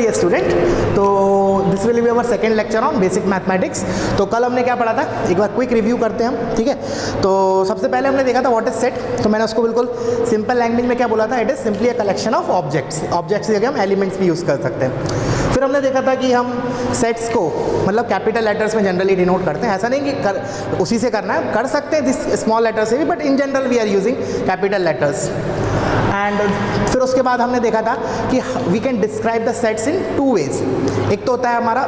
Dear student तो this will be our second lecture on basic mathematics तो कल हमने क्या पढ़ा था? एक बार क्विक रिव्यू करते हैं हम, ठीक है? तो सबसे पहले हमने देखा था व्हाट इज़ सेट तो मैंने उसको बिल्कुल सिंपल लैंग्वेज में क्या बोला था? It is simply a collection of objects objects जगह हम एलिमेंट्स भी यूज़ कर सकते हैं। फिर हमने देखा था कि हम सेट्स को मतलब कैपिटल लेटर्स में जनरली डिनोट करते हैं। ऐसा नहीं कि कर, उसी से करना है, कर सकते हैं स्मॉल लेटर से भी but in general we are using capital letters and फिर उसके बाद हमने देखा था कि we can describe the sets in two ways एक तो होता है हमारा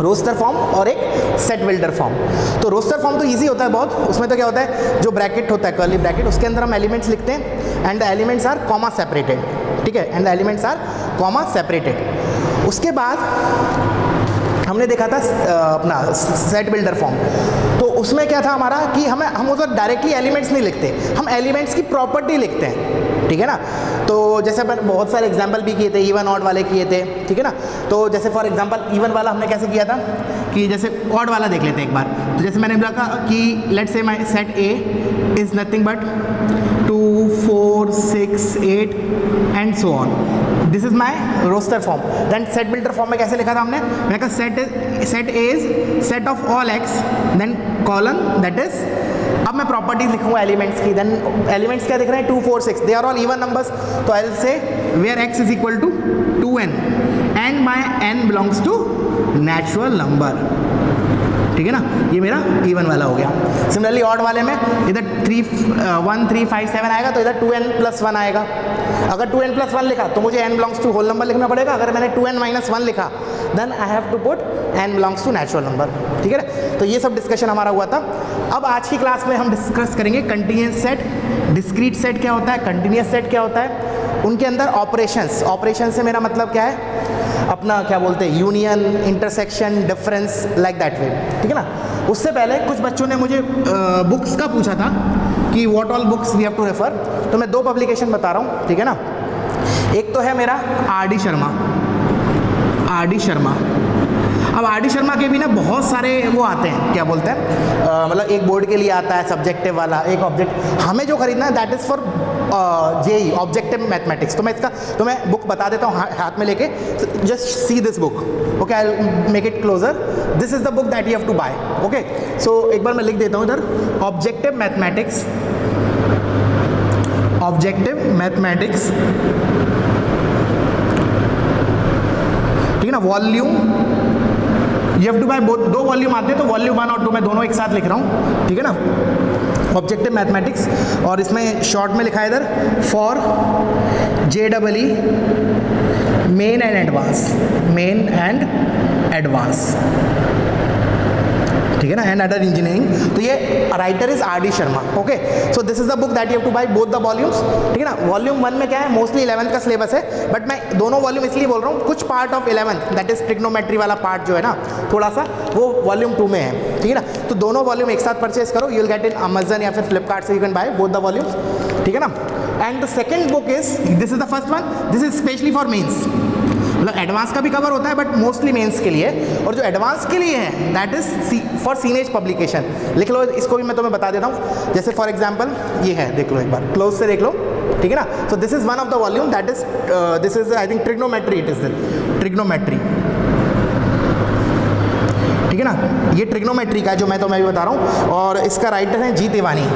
रोस्टर फॉर्म और एक सेट बिल्डर फॉर्म तो रोस्टर फॉर्म तो इजी होता है बहुत. उसमें तो क्या होता है? जो ब्रैकेट होता है कर्ली ब्रैकेट उसके अंदर हम एलिमेंट्स लिखते हैं and the elements are comma separated ठीक है? And the elements are comma separated उसके बाद हमने देखा था अपना सेट बिल्डर फॉर्म उसमें क्या था हमारा कि हमें, हम उधर डायरेक्टली एलिमेंट्स नहीं लिखते। हम एलिमेंट्स की प्रॉपर्टी लिखते हैं, ठीक है ना? तो जैसे अपन बहुत सारे एग्ज़ाम्पल भी किए थे इवन ऑड वाले किए थे, ठीक है ना? तो जैसे फॉर एग्ज़ाम्पल इवन वाला हमने कैसे किया था कि जैसे ऑड वाला देख लेते हैं एक बार। तो जैसे मैंने बोला था कि let's say my set A is nothing but two four six eight and so on this is my roster form then set builder form में कैसे लिखा था हमने? मैंने कहा set set is set of all x then colon that is अब मैं properties लिखूँगा एलिमेंट्स की. देन एलिमेंट्स क्या दिख रहे हैं? Two four six they are all even numbers तो L say where x is equal to two n and my n belongs to natural number ठीक है ना? ये मेरा इवन वाला हो गया। सिमिलरली ऑड वाले में इधर three one three five seven आएगा तो इधर टू एन प्लस वन आएगा। अगर टू एन प्लस वन लिखा तो मुझे n belongs to whole number लिखना पड़ेगा। अगर मैंने टू एन माइनस वन लिखा then I have to put n belongs to natural number ठीक है ना? तो ये सब डिस्कशन हमारा हुआ था। अब आज की क्लास में हम डिस्कस करेंगे कंटिन्यूस सेट डिस्क्रीट सेट क्या होता है कंटिन्यूस सेट क्या होता है, उनके अंदर ऑपरेशंस ऑपरेशन से मेरा मतलब क्या है? अपना, क्या बोलते हैं union intersection difference like that way ठीक है ना? उससे पहले कुछ बच्चों ने मुझे बुक्स का पूछा था कि what all books we have to refer तो मैं दो पब्लिकेशन बता रहा हूँ, ठीक है ना? एक तो है मेरा R D Sharma. R D Sharma. अब आर डी शर्मा के भी ना बहुत सारे वो आते हैं, क्या बोलते हैं मतलब एक बोर्ड के लिए आता है सब्जेक्टिव वाला, एक ऑब्जेक्ट हमें जो खरीदना है that is for JEE objective mathematics तो मैं इसका तो मैं बुक बता देता हूँ हाथ में लेके। Just see this book okay I make it closer this is the book that you have to buy okay so एक बार मैं लिख देता हूँ इधर. ऑब्जेक्टिव मैथमेटिक्स ऑब्जेक्टिव मैथमेटिक्स ठीक है ना? Volume you have to buy दो वॉल्यूम आते हैं तो वॉल्यूम वन और टू मैं दोनों एक साथ लिख रहा हूँ। ठीक है ना? ऑब्जेक्टिव मैथमेटिक्स और इसमें शॉर्ट में लिखा है इधर for J double E main and advance main and advance ठीक है ना? एंड अदर इंजीनियरिंग तो ये writer is R D Sharma okay so this is the book that you to buy both the volumes ठीक है ना? Volume one में क्या है? मोस्टली इलेवंथ का सिलेबस है बट मैं दोनों वॉल्यूम इसलिए बोल रहा हूँ, कुछ part of eleventh that is trigonometry वाला पार्ट जो है ना, थोड़ा सा वो वॉल्यूम टू में है। ठीक है ना? तो दोनों वॉल्यूम एक साथ परचेज करो you will get in Amazon या फिर फ्लिपकार्ट से you can buy both the volumes ठीक है ना? And the second book is this is the first one this is specially for means मतलब एडवांस का भी कवर होता है बट मोस्टली मेंस के लिए। और जो एडवांस के लिए है that is for Cengage publication लिख लो, इसको भी मैं तुम्हें बता देता हूँ। जैसे फॉर एग्ज़ाम्पल ये है, देख लो एक बार। क्लोज से देख लो, ठीक है ना? So this is one of the volume that is this is I think trigonometry it is trigonometry ठीक है ना? ये ट्रिग्नोमेट्री का जो मैं तो मैं भी बता रहा हूँ। और इसका राइटर है G Tewani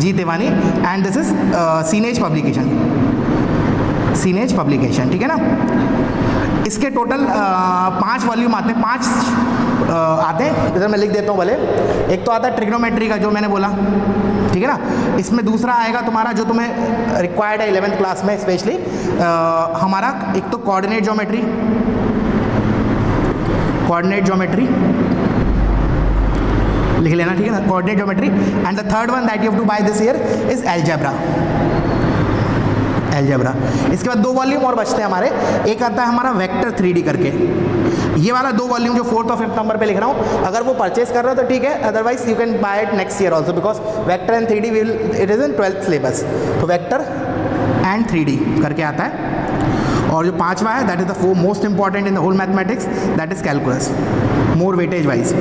G Tewani and this is Cengage publication Cengage publication ठीक है ना? इसके टोटल पाँच वॉल्यूम आते हैं, पाँच आते हैं। इधर मैं लिख देता हूँ भले। एक तो आता है ट्रिग्नोमेट्री का, जो मैंने बोला, ठीक है ना? इसमें दूसरा आएगा तुम्हारा, जो तुम्हें रिक्वायर्ड है इलेवेंथ क्लास में स्पेशली हमारा एक तो कोऑर्डिनेट ज्योमेट्री कोऑर्डिनेट ज्योमेट्री लिख लेना, ठीक है ना? Coordinate geometry and the third one that you have to buy this year is algebra algebra इसके बाद दो वॉल्यूम और बचते हैं हमारे। एक आता है हमारा वेक्टर थ्री करके। ये वाला दो वॉल्यूम जो फोर्थ और फिफ्थ नंबर पे लिख रहा हूँ, अगर वो परचेज कर रहे हो तो ठीक है otherwise you can buy it next year also because vector and three will it is in twelfth syllabus तो वैक्टर एंड थ्री करके आता है। और जो पांचवा है that is the most important in the whole mathematics that is calculus more weightage wise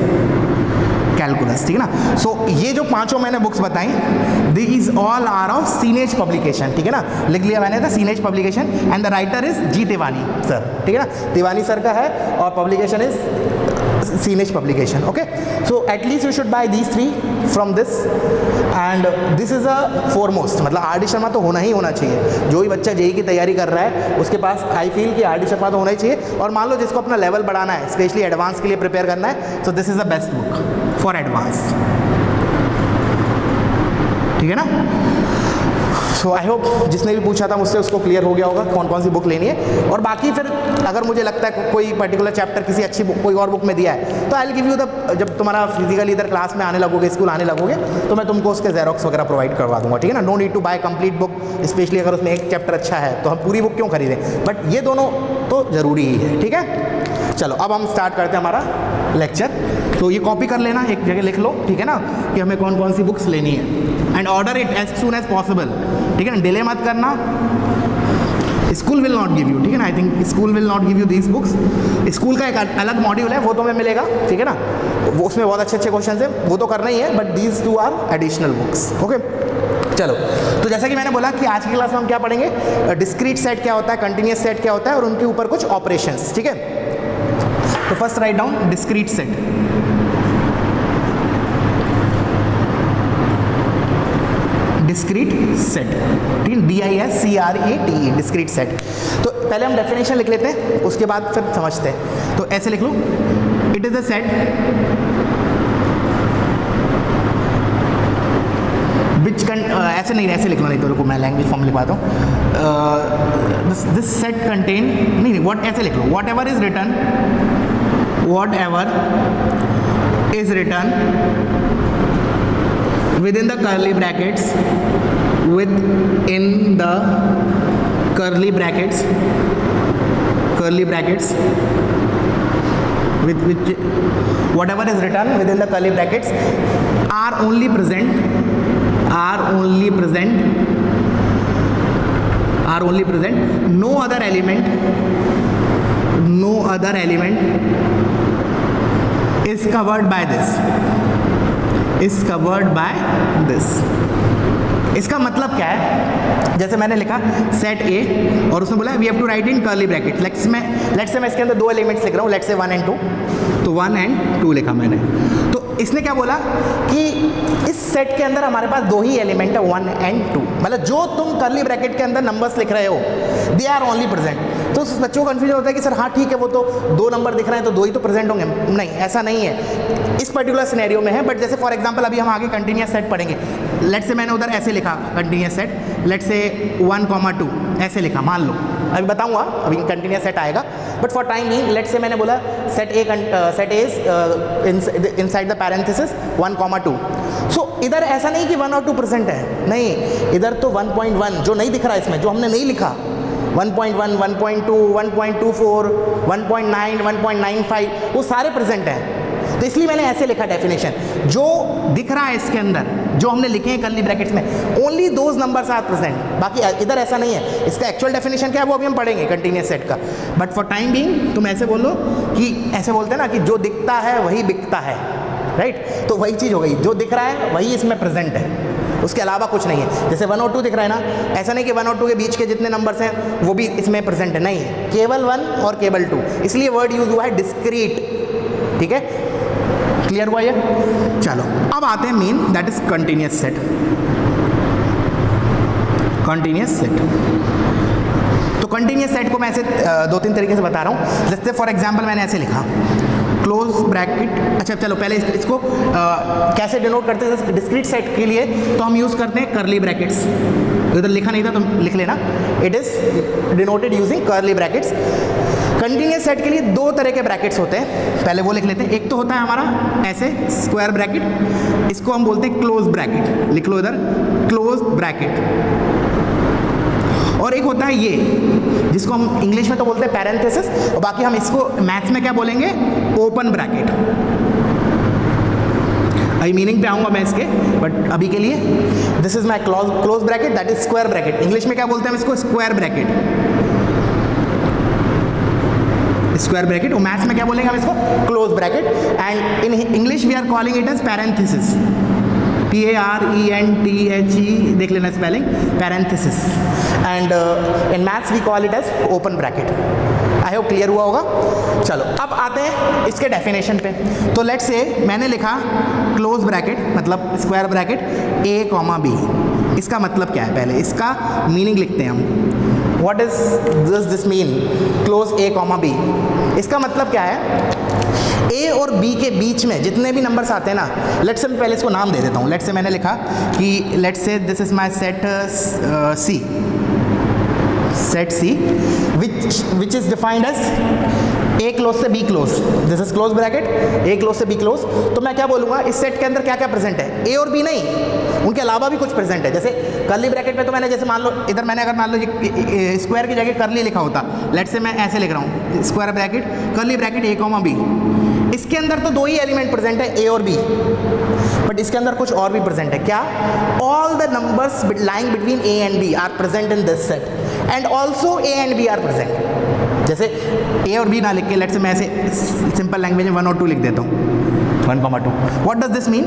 calculus ठीक है ना? सो so, ये जो पाँचों मैंने बुक्स बताई दी is all are of Cengage publication ठीक है ना? लिख लिया मैंने था Cengage publication and the writer is G Tewani sir ठीक है ना? तिवानी सर का है और publication is Cengage publication okay so at least you should buy these three from this and this is a foremost मतलब आर डी शर्मा तो होना ही होना चाहिए। जो भी बच्चा जेई की तैयारी कर रहा है, उसके पास आई फील कि आर डी शर्मा तो होना ही चाहिए। और मान लो जिसको अपना लेवल बढ़ाना है स्पेशली एडवांस के लिए प्रिपेयर करना है so this is the best book for advance ठीक है ना? सो आई होप जिसने भी पूछा था मुझसे उसको क्लियर हो गया होगा कौन कौन सी बुक लेनी है। और बाकी फिर अगर मुझे लगता है कोई पर्टिकुलर चैप्टर किसी अच्छी बुक कोई और बुक में दिया है तो आई गिव यू द जब तुम्हारा फिजिकली इधर क्लास में आने लगोगे स्कूल आने लगोगे तो मैं तुमको उसके जेरोक्स वगैरह प्रोवाइड करवा दूँगा, ठीक है ना? No need to buy complete book specially अगर उसमें एक चैप्टर अच्छा है तो हम पूरी बुक क्यों खरीदें? बट ये दोनों तो ज़रूरी ही है, ठीक है? चलो, अब हम स्टार्ट करते हैं हमारा लेक्चर तो ये कॉपी कर लेना, एक जगह लिख लो, ठीक है ना? कि हमें कौन कौन सी बुक्स लेनी है। And order it as soon as possible ठीक है ना? डिले मत करना। School will not give you ठीक है ना? I think school will not give you these books school का एक अलग मॉड्यूल है, वो तो हमें मिलेगा, ठीक है ना? वो उसमें बहुत अच्छे अच्छे क्वेश्चन है, वो तो करना ही है but these two are additional books okay चलो तो जैसा कि मैंने बोला कि आज की क्लास में हम क्या पढ़ेंगे? डिस्क्रीट सेट क्या होता है कंटिन्यूस सेट क्या होता है, और उनके ऊपर कुछ ऑपरेशंस ठीक है? तो first write down discrete set discrete set ठीक D I S C R E T E discrete set तो पहले हम डेफिनेशन लिख लेते हैं, उसके बाद फिर समझते हैं। तो ऐसे लिख लो। It is a set which कं ऐसे नहीं, ऐसे लिखना नहीं तो रुको, मैं लैंग्वेज फॉर्म लिखवाता हूँ। दिस सेट कंटेन नहीं नहीं वॉट ऐसे लिख लो। Whatever is written whatever is written within the curly brackets within the curly brackets curly brackets with which whatever is written within the curly brackets are only present are only present are only present. No other element no other element is covered by this is covered by this इसका मतलब क्या है? जैसे मैंने लिखा set ए और उसने बोला we have to write in curly bracket let's में लेट्स से मैं इसके अंदर दो एलिमेंट्स लिख रहा हूँ let's say one and two तो वन एंड टू लिखा मैंने। तो इसने क्या बोला कि इस सेट के अंदर हमारे पास दो ही एलिमेंट है वन एंड टू मतलब जो तुम कर्ली ब्रैकेट के अंदर नंबर्स लिख रहे हो दे आर ओनली प्रेजेंट तो बच्चों को कन्फ्यूज़न होता है कि सर हाँ ठीक है, वो तो दो नंबर दिख रहे हैं तो दो ही तो प्रेजेंट होंगे। नहीं, ऐसा नहीं है। इस पर्टिकुलर सिनेरियो में है बट जैसे फॉर एग्ज़ाम्पल अभी हम आगे कंटिन्यूस सेट पढ़ेंगे। लेट से मैंने उधर ऐसे लिखा continuous set let's say one comma two ऐसे लिखा, मान लो। अभी बताऊँगा, अभी कंटिन्यूस सेट आएगा बट फॉर टाइम ही लेट से मैंने बोला set A set is inside the parenthesis one comma two so इधर ऐसा नहीं कि वन और टू परसेंट है। नहीं, इधर तो वन पॉइंट वन जो नहीं दिख रहा है इसमें, जो हमने नहीं लिखा 1.1, 1.2, 1.24, 1.9, 1.95 वो सारे प्रेजेंट हैं। तो इसलिए मैंने ऐसे लिखा डेफिनेशन जो दिख रहा है इसके अंदर जो हमने लिखे हैं करली ब्रैकेट्स में only those numbers are present बाकी इधर ऐसा नहीं है। इसका एक्चुअल डेफिनेशन क्या है वो अभी हम पढ़ेंगे कंटिन्यूस सेट का। बट फॉर टाइम बिंग तुम ऐसे बोलो कि ऐसे बोलते हैं ना कि जो दिखता है वही बिकता है। Right right? तो वही चीज़ हो गई। जो दिख रहा है वही इसमें प्रेजेंट है। उसके अलावा कुछ नहीं है। जैसे वन और टू दिख रहा है ना, ऐसा नहीं कि वन और टू के बीच के जितने नंबर्स हैं, वो भी इसमें प्रेजेंट है। नहीं, केवल वन और केवल टू इसलिए वर्ड यूज़ हुआ है डिस्क्रीट ठीक है? क्लियर हुआ ये? चलो, अब आते हैं mean that is continuous set continuous set तो कंटिन्यूस सेट को मैं ऐसे दो तीन तरीके से बता रहा हूँ। जैसे फॉर एग्ज़ाम्पल मैंने ऐसे लिखा। क्लोज ब्रैकेट अच्छा चलो पहले इसको आ, कैसे डिनोट करते हैं? डिस्क्रीट सेट के लिए तो हम यूज़ करते हैं करली ब्रैकेट्स इधर लिखा नहीं था तो लिख लेना. It is denoted using curly brackets continuous set के लिए दो तरह के ब्रैकेट्स होते हैं. पहले वो लिख लेते हैं. एक तो होता है हमारा ऐसे स्क्वायर ब्रैकेट इसको हम बोलते हैं क्लोज ब्रैकेट लिख लो इधर. क्लोज ब्रैकेट और एक होता है ये जिसको हम इंग्लिश में तो बोलते हैं पैरेंथेसिस और बाकी हम इसको मैथ्स में क्या बोलेंगे? Open bracket. आई मीनिंग पे आऊँगा मैं इसके बट अभी के लिए this is my close close bracket that is square bracket English में क्या बोलते हैं इसको? स्क्वायर ब्रैकेट स्क्वायर ब्रैकेट और मैथ्स में क्या बोलेंगे हम इसको? Close bracket and in English we are calling it as parenthesis P A R E N T H E देख लेना spelling parenthesis and in maths we call it as open bracket I hope clear हुआ होगा। चलो, अब आते हैं इसके definition पे। तो लेट से मैंने लिखा क्लोज ब्रैकेट मतलब square bracket A comma B इसका मतलब क्या है पहले? इसका मीनिंग लिखते हैं हम। What is this this mean close A comma B इसका मतलब क्या है? ए और बी के बीच में जितने भी नंबर्स आते हैं ना लेट से मैं पहले इसको नाम दे देता हूँ। लेट से मैंने लिखा कि let's say this is my set C set C which which is defined as A close से B close this is close bracket A close से बी क्लोज तो मैं क्या बोलूँगा? इस सेट के अंदर क्या क्या प्रेजेंट है? ए और बी नहीं. उनके अलावा भी कुछ प्रेजेंट है. जैसे करली ब्रैकेट में तो मैंने जैसे मान लो, इधर मैंने अगर मान लो स्क्वायर की जगह करली लिखा होता. लेट से मैं ऐसे लिख रहा हूँ. Square bracket curly bracket A comma B इसके अंदर तो दो ही एलिमेंट प्रेजेंट है ए और बी बट इसके अंदर कुछ और भी प्रेजेंट है. क्या? All the numbers lying between A and B are present in this set and also A and B are present जैसे ए और बी ना लिख के लेट से मैं ऐसे सिंपल लैंग्वेज में वन और टू लिख देता हूँ। One comma two what does this mean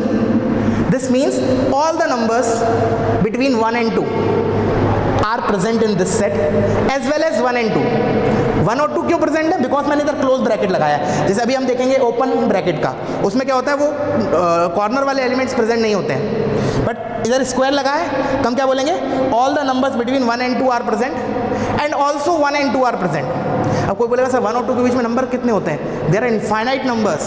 this means all the numbers between one and two are present in this set as well as one and two one और two क्यों present है? Because मैंने इधर close bracket लगाया है। जैसे अभी हम देखेंगे ओपन ब्रैकेट का। उसमें क्या होता है? वो कॉर्नर uh, वाले एलिमेंट्स प्रेजेंट नहीं होते हैं। बट इधर स्क्वायर लगा है तो हम क्या बोलेंगे? All the numbers between one and two are present and also one and two are present अब कोई बोलेगा सर वन और टू के बीच में नंबर कितने होते हैं? There are infinite numbers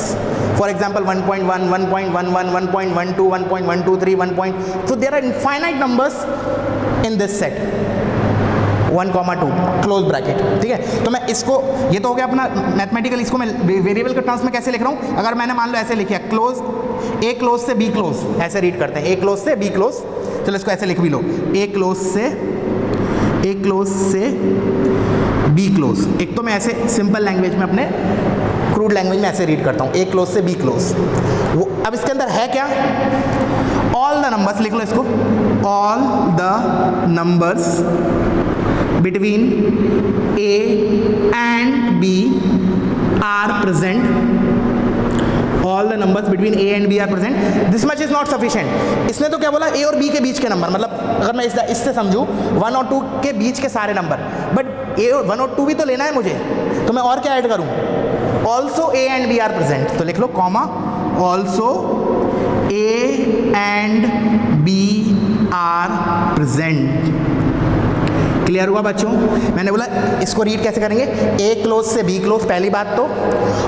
for example 1.1, 1.11, 1.12, 1.123, 1. So there are infinite numbers in this set. One comma two close bracket ठीक है? तो मैं इसको ये तो हो गया अपना मैथमेटिकल इसको मैं वेरिएबल के टर्म्स में कैसे लिख रहा हूँ? अगर मैंने मान लो ऐसे लिखा क्लोज ए क्लोज से बी क्लोज ऐसे रीड करते हैं। ए क्लोज से बी क्लोज चलो इसको ऐसे लिख भी लो। ए क्लोज से ए क्लोज से बी क्लोज एक तो मैं ऐसे सिंपल लैंग्वेज में अपने क्रूड लैंग्वेज में ऐसे रीड करता हूँ। ए क्लोज से बी क्लोज वो अब इसके अंदर है क्या? ऑल द नंबर्स लिख लो इसको। All the numbers between A and B are present all the numbers between A and B are present this much is not sufficient. इसने तो क्या बोला? ए और बी के बीच के नंबर मतलब अगर मैं इससे इससे समझूँ वन और टू के बीच के सारे नंबर बट ए वन और टू भी तो लेना है मुझे। तो मैं और क्या ऐड करूँ? Also A and B are present तो लिख लो comma also A and B are present clear हुआ बच्चों? मैंने बोला, इसको रीड कैसे करेंगे? ए क्लोज से बी क्लोज पहली बात तो।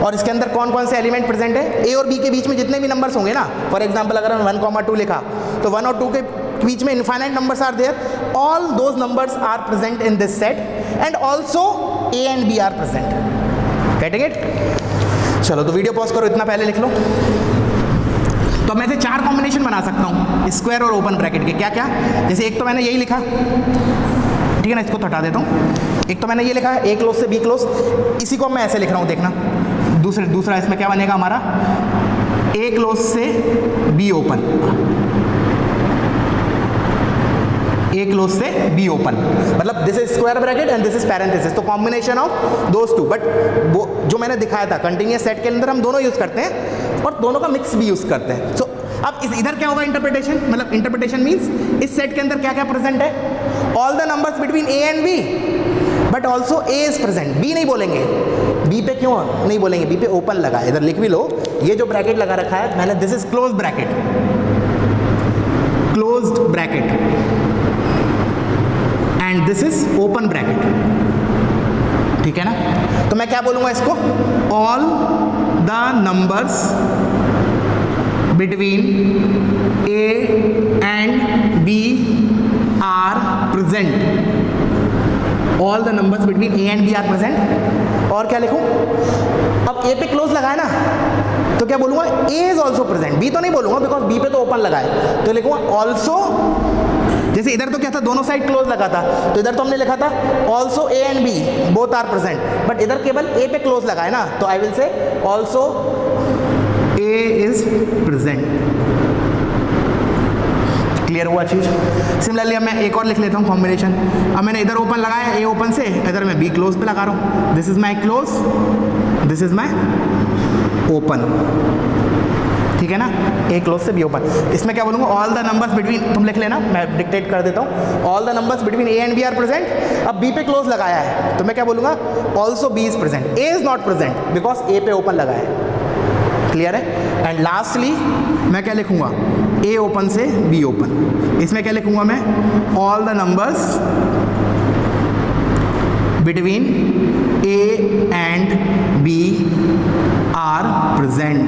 और इसके अंदर कौन कौन से एलिमेंट प्रेजेंट है? ए और बी के बीच में जितने भी नंबर्स होंगे ना फॉर एग्ज़ाम्पल अगर हम वन कॉमा टू लिखा तो वन और टू के बीच में infinite numbers are there all those numbers are present in this set and also A and B are present getting it चलो तो वीडियो पॉज करो, इतना पहले लिख लो। तो मैं से चार कॉम्बिनेशन बना सकता हूँ स्क्वायर और ओपन ब्रैकेट के। क्या क्या जैसे एक तो मैंने यही लिखा। ठीक है ना इसको तो हटा देता हूँ। एक तो मैंने ये लिखा है ए क्लोज से बी क्लोज इसी को मैं ऐसे लिख रहा हूँ देखना। दूसरे दूसरा इसमें क्या बनेगा हमारा? ए क्लोज से बी ओपन ए क्लोज से बी ओपन मतलब this is square bracket and this is parenthesis तो combination of those two but वो जो मैंने दिखाया था कंटिन्यूस सेट के अंदर हम दोनों यूज़ करते हैं और दोनों का मिक्स भी यूज़ करते हैं। सो so, अब इस इधर क्या होगा इंटरप्रिटेशन मतलब इंटरप्रिटेशन मीन्स इस सेट के अंदर क्या क्या प्रेजेंट है? All the numbers between A and B but also A is present B नहीं बोलेंगे. बी पे क्यों नहीं बोलेंगे. बी पे ओपन लगा. इधर लिख भी लो. ये जो ब्रैकेट लगा रखा है, मैंने this is close bracket close bracket and this is open bracket ठीक है ना? तो मैं क्या बोलूँगा इसको? All the numbers between A and B present. All the numbers between A and B are present. और क्या लिखूं? अब A पे क्लोज लगाए ना तो क्या बोलूँगा? A is also present. B तो नहीं बोलूँगा बिकॉज़ B पे तो ओपन लगा है तो लिखूँगा ऑल्सो जैसे इधर तो क्या था, दोनों साइड क्लोज लगा था तो इधर तो हमने लिखा था also A and B both are present but इधर केवल ए पे क्लोज लगा है ना तो I will say also A is present. Clear हुआ चीज़। सिमिलरली मैं एक और लिख लेता हूँ कॉम्बिनेशन अब मैंने इधर ओपन लगाया ए ओपन से, इधर मैं बी क्लोज पे लगा रहा हूँ। This is my close this is my open ठीक है ना? ए क्लोज से बी ओपन इसमें क्या बोलूँगा? ऑल द नंबर्स बिटवीन तुम लिख लेना, मैं डिक्टेट कर देता हूँ। All the numbers between A and B are present अब बी पे क्लोज लगाया है तो मैं क्या बोलूँगा? Also B is present A is not present because A पे ओपन लगा है। क्लियर है? एंड लास्टली मैं क्या लिखूँगा? ए ओपन से बी ओपन इसमें क्या लिखूँगा मैं? All the numbers between A and B are present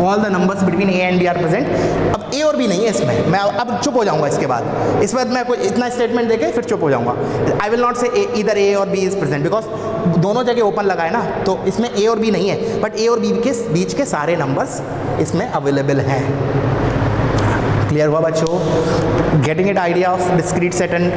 all the numbers between A and B are present अब ए और बी नहीं है इसमें. मैं अब चुप हो जाऊँगा इसके बाद. इस बाद मैं कोई इतना स्टेटमेंट देके फिर चुप हो जाऊँगा. आई विल नॉट से इधर ए और बी इज़ प्रेजेंट बिकॉज़ दोनों जगह ओपन लगा है ना तो इसमें ए और बी नहीं है. बट ए और बी के बीच के सारे नंबर्स इसमें अवेलेबल हैं। क्लियर हुआ बच्चों? Getting it idea of discrete set and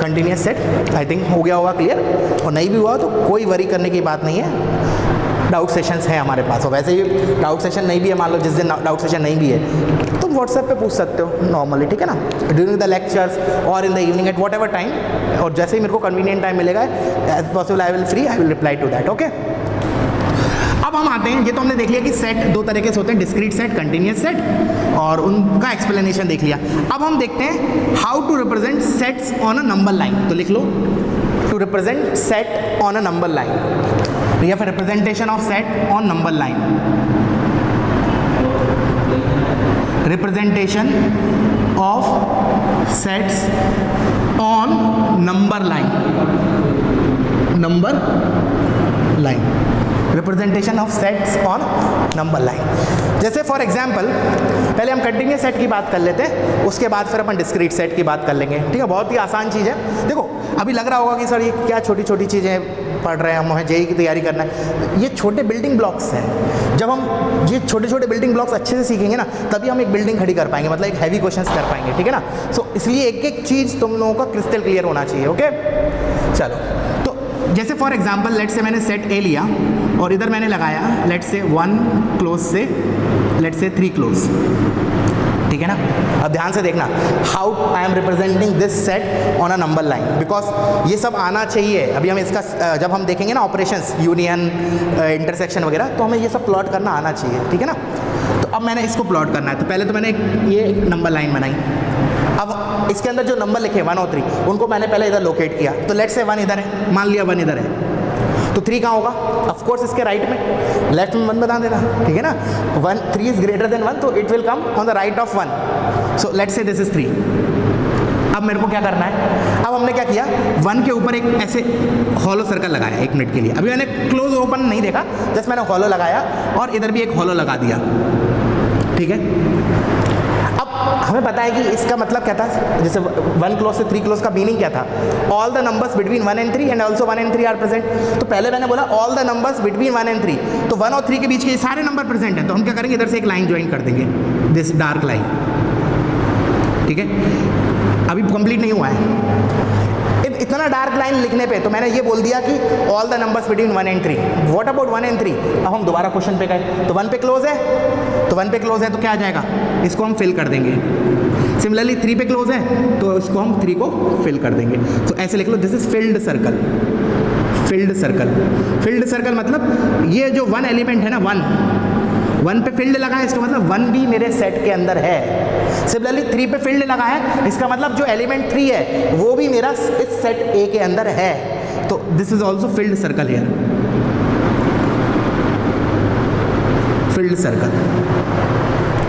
continuous set I think हो गया होगा क्लियर और नहीं भी हुआ तो कोई वरी करने की बात नहीं है। डाउट सेशंस हैं हमारे पास। और वैसे ही डाउट सेशन नहीं भी है, मान लो जिस दिन डाउट सेशन नहीं भी है, तुम व्हाट्सएप पे पूछ सकते हो नॉर्मली ठीक है ना? ड्यूरिंग द लेक्चर्स और in the evening at whatever time और जैसे ही मेरे को कन्वीनियंट टाइम मिलेगा as possible I will free I will reply to that okay अब हम आते हैं, ये तो हमने देख लिया कि सेट दो तरीके से होते हैं डिस्क्रीट सेट कंटिन्यूस सेट और उनका एक्सप्लेनेशन देख लिया। अब हम देखते हैं how to represent sets on a number line तो लिख लो to represent set on a number line have a representation of set on number line representation of sets on number line number line representation of sets on number line जैसे for example पहले हम continuous set की बात कर लेते हैं उसके बाद फिर अपन डिस्क्रीट सेट की बात कर लेंगे। ठीक है बहुत ही आसान चीज़ है। देखो अभी लग रहा होगा कि सर ये क्या छोटी छोटी चीज़ें पढ़ रहे हैं हम जेई की तैयारी करना है। ये छोटे बिल्डिंग ब्लॉक्स हैं। जब हम ये छोटे छोटे बिल्डिंग ब्लॉक्स अच्छे से सीखेंगे ना तभी हम एक बिल्डिंग खड़ी कर पाएँगे मतलब एक हैवी क्वेश्चन कर पाएँगे ठीक है ना? सो so, इसलिए एक एक चीज़ तुम लोगों का क्रिस्टल क्लियर होना चाहिए ओके चलो। जैसे फॉर एग्ज़ाम्पल लेट से मैंने सेट ए लिया और इधर मैंने लगाया लेट से वन क्लोज से लेट से थ्री क्लोज ठीक है ना? अब ध्यान से देखना how I am representing this set on a number line because ये सब आना चाहिए। अभी हम इसका जब हम देखेंगे ना ऑपरेशन यूनियन इंटरसेक्शन वगैरह तो हमें ये सब प्लॉट करना आना चाहिए। ठीक है ना? तो अब मैंने इसको प्लॉट करना है। तो पहले तो मैंने ये नंबर लाइन बनाई। अब इसके अंदर जो नंबर लिखे वन और थ्री उनको मैंने पहले इधर लोकेट किया। तो लेट से वन इधर है, मान लिया वन इधर है। तो थ्री कहाँ होगा? ऑफकोर्स इसके राइट में। लेफ़्ट में वन बता देना, ठीक है ना? One three is greater than one तो it will come on the right of one so let say this is three अब मेरे को क्या करना है? अब हमने क्या किया? वन के ऊपर एक ऐसे हॉलो सर्कल लगाया, एक मिनट के लिए। अभी मैंने क्लोज ओपन नहीं देखा जस्ट मैंने हॉलो लगाया और इधर भी एक हॉलो लगा दिया। ठीक है? हमें पता है कि इसका मतलब क्या था? जैसे वन क्लोज से थ्री क्लोज का मीनिंग क्या था? All the numbers between one and three and also one and three are present तो पहले मैंने बोला all the numbers between one and three तो वन और थ्री के बीच के सारे नंबर प्रेजेंट हैं। तो हम क्या करेंगे? इधर से एक लाइन ज्वाइन कर देंगे दिस डार्क लाइन ठीक है? अभी कंप्लीट नहीं हुआ है। इतना डार्क लाइन लिखने पे तो मैंने ये बोल दिया कि all the numbers between one and three what about one and three अब हम दोबारा क्वेश्चन पे गए। तो वन पे क्लोज है? तो वन पे क्लोज है तो क्या आ जाएगा? इसको हम फिल कर देंगे। सिमिलरली थ्री पे क्लोज है तो इसको हम थ्री को फिल कर देंगे। तो ऐसे लिख लो this is filled circle filled circle filled circle मतलब ये जो वन एलिमेंट है ना वन वन पे फ़ील्ड लगा है, इसका मतलब वन भी मेरे सेट के अंदर है। सिमिलरली थ्री पे फ़ील्ड लगा है, इसका मतलब जो एलिमेंट थ्री है, वो भी मेरा इस सेट ए के अंदर है। तो this is also filled circle here filled circle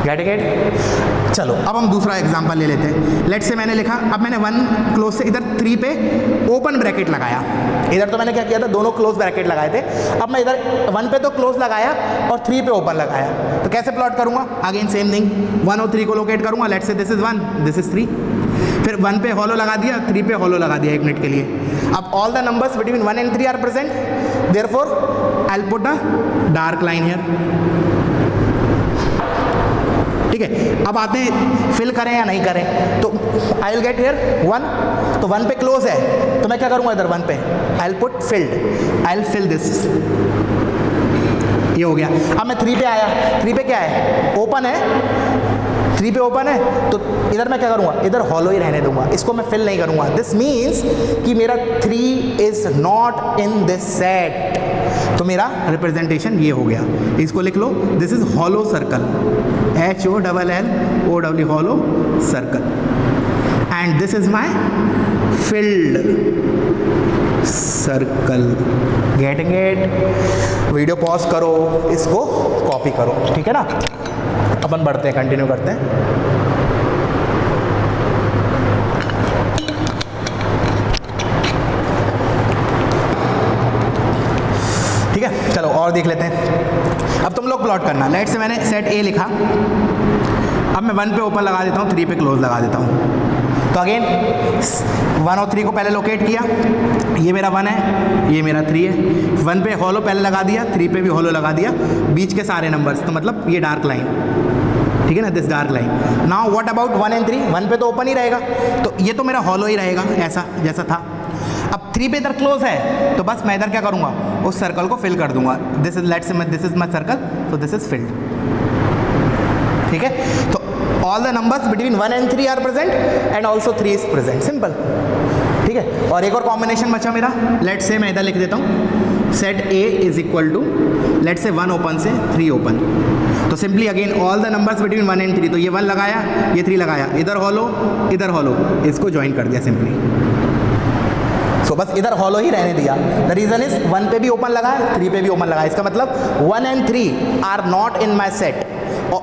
get get चलो, अब हम दूसरा एग्ज़ाम्पल ले लेते हैं। लेट से मैंने लिखा, अब मैंने वन क्लोज से इधर थ्री पे ओपन ब्रैकेट लगाया। इधर तो मैंने क्या किया था? दोनों क्लोज ब्रैकेट लगाए थे। अब मैं इधर वन पे तो क्लोज लगाया और थ्री पे ओपन लगाया। तो कैसे प्लॉट करूँगा? अगेन सेम थिंग वन और थ्री को लोकेट करूँगा। Let say this is one this is three फिर वन पे हॉलो लगा दिया थ्री पे हॉलो लगा दिया एक मिनट के लिए। अब all the numbers between one and three are present therefore I put a dark line here ठीक है, अब आते हैं फिल करें या नहीं करें? तो I will get here one तो वन पे क्लोज है तो मैं क्या करूँगा इधर वन पे? I put filled I will fill this ये हो गया। अब मैं थ्री पे आया थ्री पे क्या है? ओपन है। थ्री पे ओपन है तो इधर मैं क्या करूँगा? इधर हॉलो ही रहने दूँगा। इसको मैं फिल नहीं करूँगा। दिस मीन्स कि मेरा three is not in this set तो मेरा रिप्रेजेंटेशन ये हो गया। इसको लिख लो this is hollow circle H O double L O W hollow circle and this is my filled circle getting it video pause करो, इसको कॉपी करो। ठीक है ना? अपन बढ़ते हैं कंटिन्यू करते हैं ठीक और देख लेते हैं। अब तुम लोग प्लॉट करना। लेट से मैंने सेट ए लिखा। अब मैं वन पे ओपन लगा देता हूँ थ्री पे क्लोज लगा देता हूँ। तो अगेन वन और थ्री को पहले लोकेट किया। ये मेरा वन है, ये मेरा थ्री है। वन पे हॉलो पहले लगा दिया थ्री पे भी हॉलो लगा दिया। बीच के सारे नंबर्स तो मतलब ये डार्क लाइन ठीक है ना? This dark line now what about one and three one पे तो ओपन ही रहेगा। तो ये तो मेरा हॉलो ही रहेगा, ऐसा, जैसा था। अब थ्री पे इधर क्लोज है तो बस मैं इधर क्या करूँगा? उस सर्कल को फिल कर दूँगा। This is let's this is my circle तो दिस इज़ फिल्ड ठीक है? तो all the numbers between one and three are present and also three is present simple ठीक है? और एक और कॉम्बिनेशन बचा मेरा। लेट से मैं इधर लिख देता हूँ। Set A is equal to let say one open से थ्री ओपन तो simply again all the numbers between one and three तो ये वन लगाया, ये थ्री लगाया। इधर हॉलो इधर हॉलो इसको ज्वाइन कर दिया सिंपली सो बस इधर हॉलो ही रहने दिया। द रीजन इज़ वन पे भी ओपन लगा थ्री पे भी ओपन लगा इसका मतलब one and three are not in my set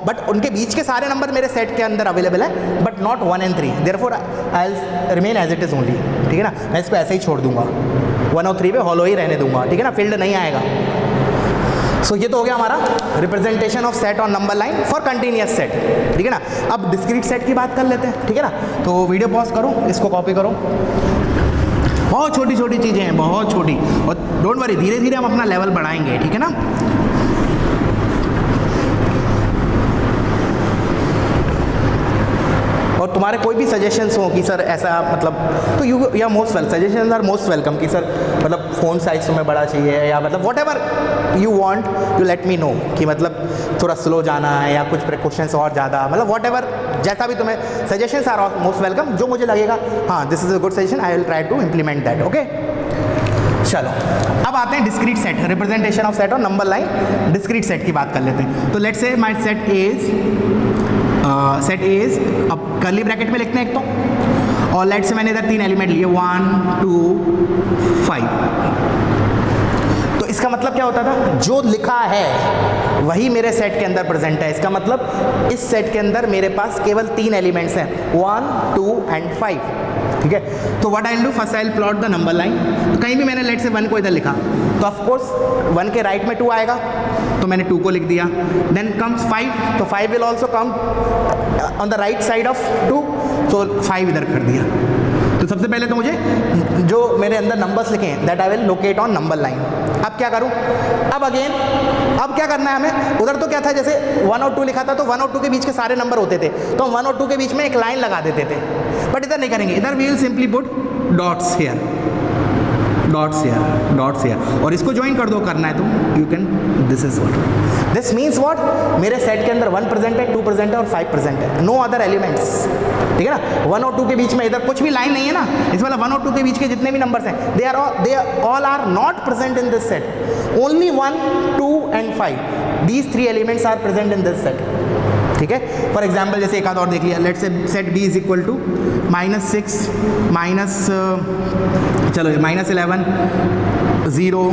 but उनके बीच के सारे नंबर मेरे सेट के अंदर अवेलेबल है but not one and three therefore I remain as it is only ठीक है ना? मैं इसको ऐसे ही छोड़ दूँगा। वन और थ्री पे हॉलो ही रहने दूँगा। ठीक है ना? फ़ील्ड नहीं आएगा। सो so, ये तो हो गया हमारा representation of set on number line for continuous set ठीक है ना? अब डिस्क्रीट सेट की बात कर लेते हैं। ठीक है ना? तो वीडियो पॉज करो इसको कॉपी करो। बहुत छोटी छोटी चीज़ें हैं, बहुत छोटी। और डोंट वरी धीरे धीरे हम अपना लेवल बढ़ाएँगे, ठीक है ना? और तुम्हारे कोई भी सजेशंस हो कि सर ऐसा मतलब तो यू या most well suggestion are most welcome कि सर मतलब फ़ोन साइज़ तुम्हें बड़ा चाहिए या मतलब whatever you want you let me know कि मतलब थोड़ा स्लो जाना है या कुछ प्रिकॉशंस और ज़्यादा मतलब वॉट एवर जैसा भी तुम्हें सजेशंस आर मोस्ट वेलकम जो मुझे लगेगा हाँ this is a good suggestion I will try to implement that okay चलो, अब आते हैं discrete set representation of set और नंबर लाइन डिस्क्रीट सेट की बात कर लेते हैं। तो let say my set is set is अब करली ब्रैकेट में लिखते हैं एक तो और लेट से मैंने इधर तीन एलिमेंट लिए वन टू फाइव इसका मतलब क्या होता था? जो लिखा है, वही मेरे सेट के अंदर प्रेजेंट है। इसका मतलब इस सेट के अंदर मेरे पास केवल तीन एलिमेंट्स हैं। वन टू एंड फाइव ठीक है? तो what I do first I plot the number line तो कहीं भी मैंने लेट से वन को इधर लिखा तो ऑफकोर्स वन के राइट में टू आएगा। तो मैंने टू को लिख दिया। देन कम्स फाइव तो five will also come on the right side of two तो फाइव इधर कर दिया। तो सबसे पहले तो मुझे जो मेरे अंदर नंबर्स लिखे हैं that I will locate on number line अब क्या करूँ? अब अगेन अब क्या करना है हमें? उधर तो क्या था, जैसे वन और टू लिखा था तो वन और टू के बीच के सारे नंबर होते थे। तो हम वन और टू के बीच में एक लाइन लगा देते थे। बट इधर नहीं करेंगे। इधर we will simply put dots here dots here dots here और इसको ज्वाइन कर दो, करना है तो you can this is what this means what मेरे सेट के अंदर वन प्रेजेंट है टू प्रेजेंट है और फाइव प्रेजेंट है। नो अदर एलिमेंट्स ठीक है ना? वन और टू के बीच में इधर कुछ भी लाइन नहीं है ना? इस वाला वन और टू के बीच के जितने भी नंबर्स हैं they are they all are not present in this set only one two and five these three elements are present in this set ठीक है? फॉर एग्ज़ाम्पल जैसे एक आध और देख लिया। Let say set B is equal to minus six minus चलो minus eleven zero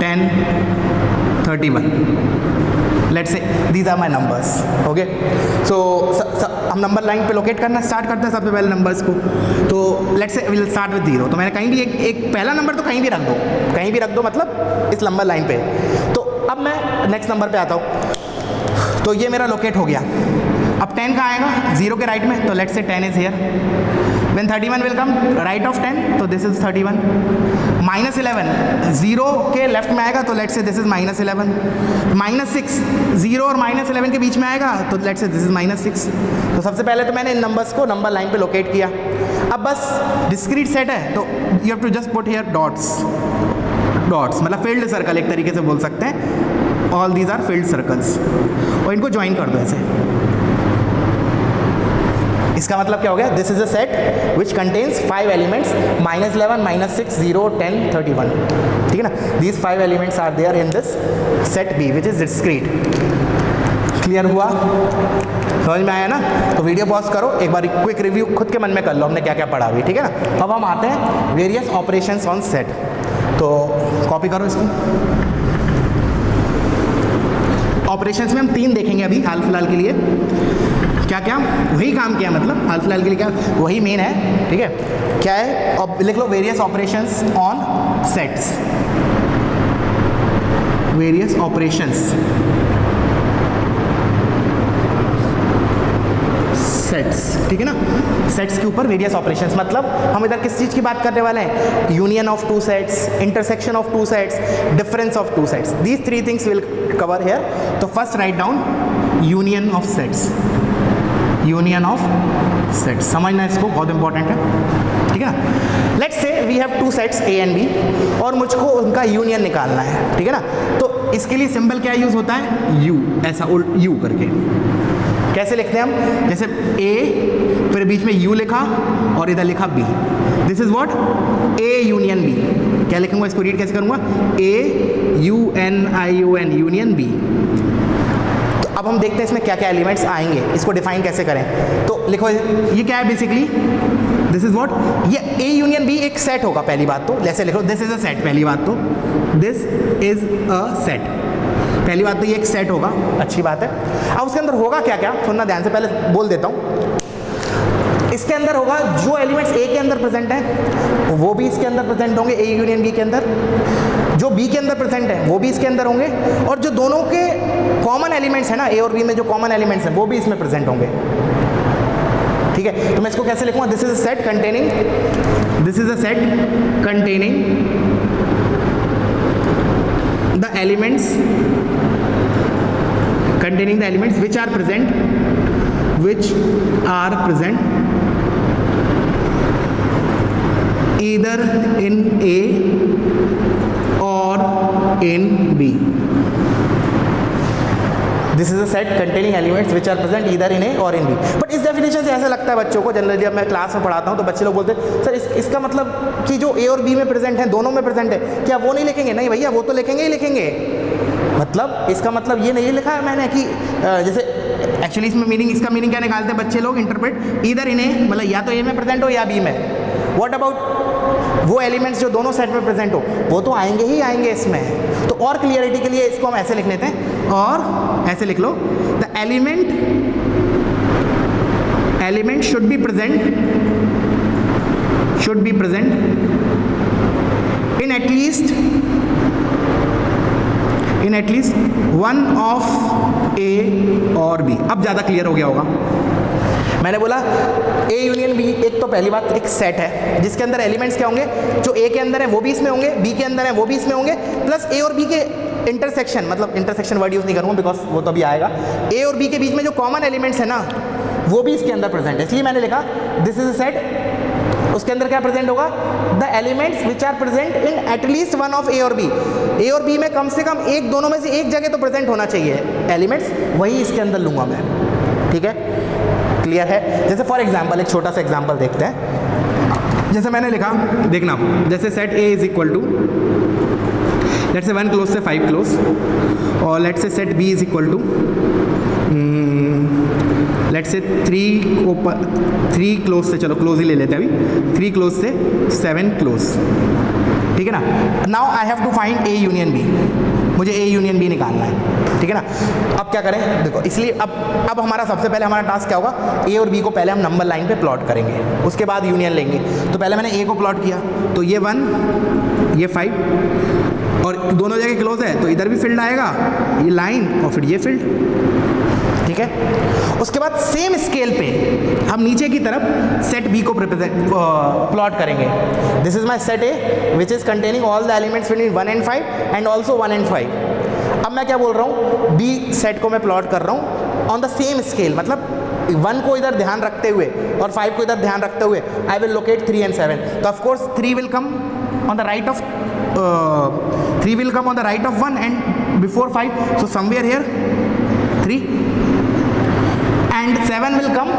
ten thirty one let say these are my numbers okay so हम नंबर लाइन पे लोकेट करना स्टार्ट करते हैं सबसे पहले नंबर्स को। तो लेट से विल स्टार्ट विद ज़ीरो तो मैंने कहीं भी एक, एक पहला नंबर तो कहीं भी रख दो। कहीं भी रख दो मतलब इस नंबर लाइन पे। तो अब मैं नेक्स्ट नंबर पे आता हूँ। तो ये मेरा लोकेट हो गया। अब टेन का आएगा? ज़ीरो के राइट में तो let's say ten is here when 31 will come right of 10 तो this is 31 minus 11 ज़ीरो के लेफ़्ट में आएगा तो let's say this is minus eleven minus six zero और माइनस इलेवन के बीच में आएगा तो late say this is minus six तो सबसे पहले तो मैंने इन नंबर्स को नंबर लाइन पे लोकेट किया। अब बस डिस्क्रीट सेट है तो you have to just put here dots dots मतलब फ़ील्ड सर्कल एक तरीके से बोल सकते हैं। All these are filled circles और इनको ज्वाइन कर दो ऐसे। इसका मतलब क्या हो गया? This is a set which contains five elements minus eleven minus six zero ten thirty one ठीक है ना? These five elements are there in this set B which is discrete clear हुआ? समझ में आया ना? तो वीडियो पॉज करो, एक बार क्विक रिव्यू खुद के मन में कर लो, हमने क्या क्या पढ़ा अभी, ठीक है ना? अब हम आते हैं वेरियस ऑपरेशंस ऑन सेट तो कॉपी करो इसको। ऑपरेशंस में हम तीन देखेंगे अभी हाल फ़िलहाल के लिए। क्या क्या वही काम किया मतलब हाल फ़िलहाल के लिए क्या? वही मेन है, ठीक है? क्या है? लिख लो various operations on sets various operations sets ठीक है ना? सेट्स के ऊपर वेरियस ऑपरेशंस मतलब हम इधर किस चीज़ की बात करने वाले हैं? Union of two sets intersection of two sets difference of two sets these three things will cover here तो first write down union of sets union of sets समझना इसको? बहुत इंपॉर्टेंट है। ठीक है let's say we have two sets A and B और मुझको उनका यूनियन निकालना है। ठीक है ना? तो इसके लिए सिंबल क्या यूज़ होता है? यू ऐसा यू करके। कैसे लिखते हैं हम? जैसे ए फिर बीच में यू लिखा और इधर लिखा B this is what A union B क्या लिखूँगा इसको? रीड कैसे करूँगा? A U N I U N union B तो अब हम देखते हैं इसमें क्या क्या एलिमेंट्स आएँगे। इसको डिफाइन कैसे करें? तो लिखो, ये क्या है बेसिकली दिस इज़ वॉट ये ए यूनियन बी एक सेट होगा, पहली बात तो। जैसे लिखो दिस इज़ अ सेट पहली बात तो। दिस इज़ अ सेट पहली बात तो ये एक सेट होगा। अच्छी बात है। अब उसके अंदर होगा क्या क्या? सुनना ध्यान से पहले बोल देता हूँ। इसके अंदर होगा, जो एलिमेंट्स ए के अंदर प्रेजेंट है, वो भी इसके अंदर प्रेजेंट होंगे ए यूनियन बी के अंदर। जो बी के अंदर प्रेजेंट है, वो भी इसके अंदर होंगे। और जो दोनों के कॉमन एलिमेंट्स है ना ए और बी में जो कॉमन एलिमेंट्स हैं, वो भी इसमें प्रेजेंट होंगे। ठीक है? तो मैं इसको कैसे लिखूँगा? This is a set containing this is a set containing the elements containing the elements which are present which are present either in A or in B. This is a set containing elements which are present इधर in A और in B but इस definition से ऐसा लगता है बच्चों को generally जब मैं क्लास में पढ़ाता हूँ तो बच्चे लोग बोलते हैं सर इस, इसका मतलब कि जो ए और बी में प्रेजेंट है दोनों में प्रेजेंट है क्या वो नहीं लिखेंगे? नहीं भैया वो तो लिखेंगे ही लिखेंगे। मतलब इसका मतलब ये नहीं लिखा है मैंने कि जैसे एक्चुअली इसमें मीनिंग इसका मीनिंग क्या निकालते हैं बच्चे लोग इंटरप्रेट इधर इन्हें मतलब या तो ए में प्रेजेंट हो या बी में। वॉट अबाउट वो एलिमेंट्स जो दोनों सेट में प्रेजेंट हो? वो तो आएँगे ही आएँगे इसमें। तो और क्लियरिटी के लिए इसको हम ऐसे लिख लेते हैं। और ऐसे लिख लो the element element should be present should be present in at least in at least one of A और बी अब ज़्यादा क्लियर हो गया होगा। मैंने बोला ए यूनियन बी एक तो पहली बात एक सेट है, जिसके अंदर एलिमेंट्स क्या होंगे? जो ए के अंदर है, वो भी इसमें होंगे बी के अंदर है, वो भी इसमें होंगे प्लस ए और बी के इंटरसेक्शन मतलब इंटरसेक्शन वर्ड यूज़ नहीं करूँगा बिकॉज़ वो तो अभी आएगा। ए और बी के बीच में जो कॉमन एलिमेंट्स है ना, वो भी इसके अंदर प्रेजेंट है। इसलिए मैंने लिखा दिस इज़ अ सेट उसके अंदर क्या प्रेजेंट होगा? The elements which are present in at least one of A और बी ए और बी में कम से कम एक, दोनों में से एक जगह तो प्रेजेंट होना चाहिए। एलिमेंट्स वही इसके अंदर लूँगा मैं। ठीक है? क्लियर है? जैसे फॉर एग्ज़ाम्पल एक छोटा सा एग्ज़ाम्पल देखते हैं। जैसे मैंने लिखा, देखना, जैसे set A is equal to let's say one close से फाइव क्लोज और let's say set B is equal to let's say three open three close से, चलो क्लोज ही ले लेते हैं अभी। थ्री क्लोज से सेवन क्लोज ठीक है ना? Now I have to find A union B मुझे ए यूनियन बी निकालना है। ठीक है ना? अब क्या करें? देखो, इसलिए अब अब हमारा सबसे पहले हमारा टास्क क्या होगा? ए और बी को पहले हम नंबर लाइन पे प्लॉट करेंगे। उसके बाद यूनियन लेंगे। तो पहले मैंने ए को प्लॉट किया। तो ये वन ये फाइव और दोनों जगह क्लोज है तो इधर भी फ़ील्ड आएगा, ये लाइन और फिर ये फ़ील्ड ठीक है? उसके बाद सेम स्केल पे हम नीचे की तरफ़ सेट बी को प्लॉट करेंगे। This is my set A which is containing all the elements between one and five and also one and five अब मैं क्या बोल रहा हूँ? बी सेट को मैं प्लॉट कर रहा हूँ ऑन द सेम स्केल मतलब वन को इधर ध्यान रखते हुए और फाइव को इधर ध्यान रखते हुए I will locate three and seven तो of course three will come on the right of uh, 3 will come on the right of 1 and before 5 so somewhere here 3 and 7 will come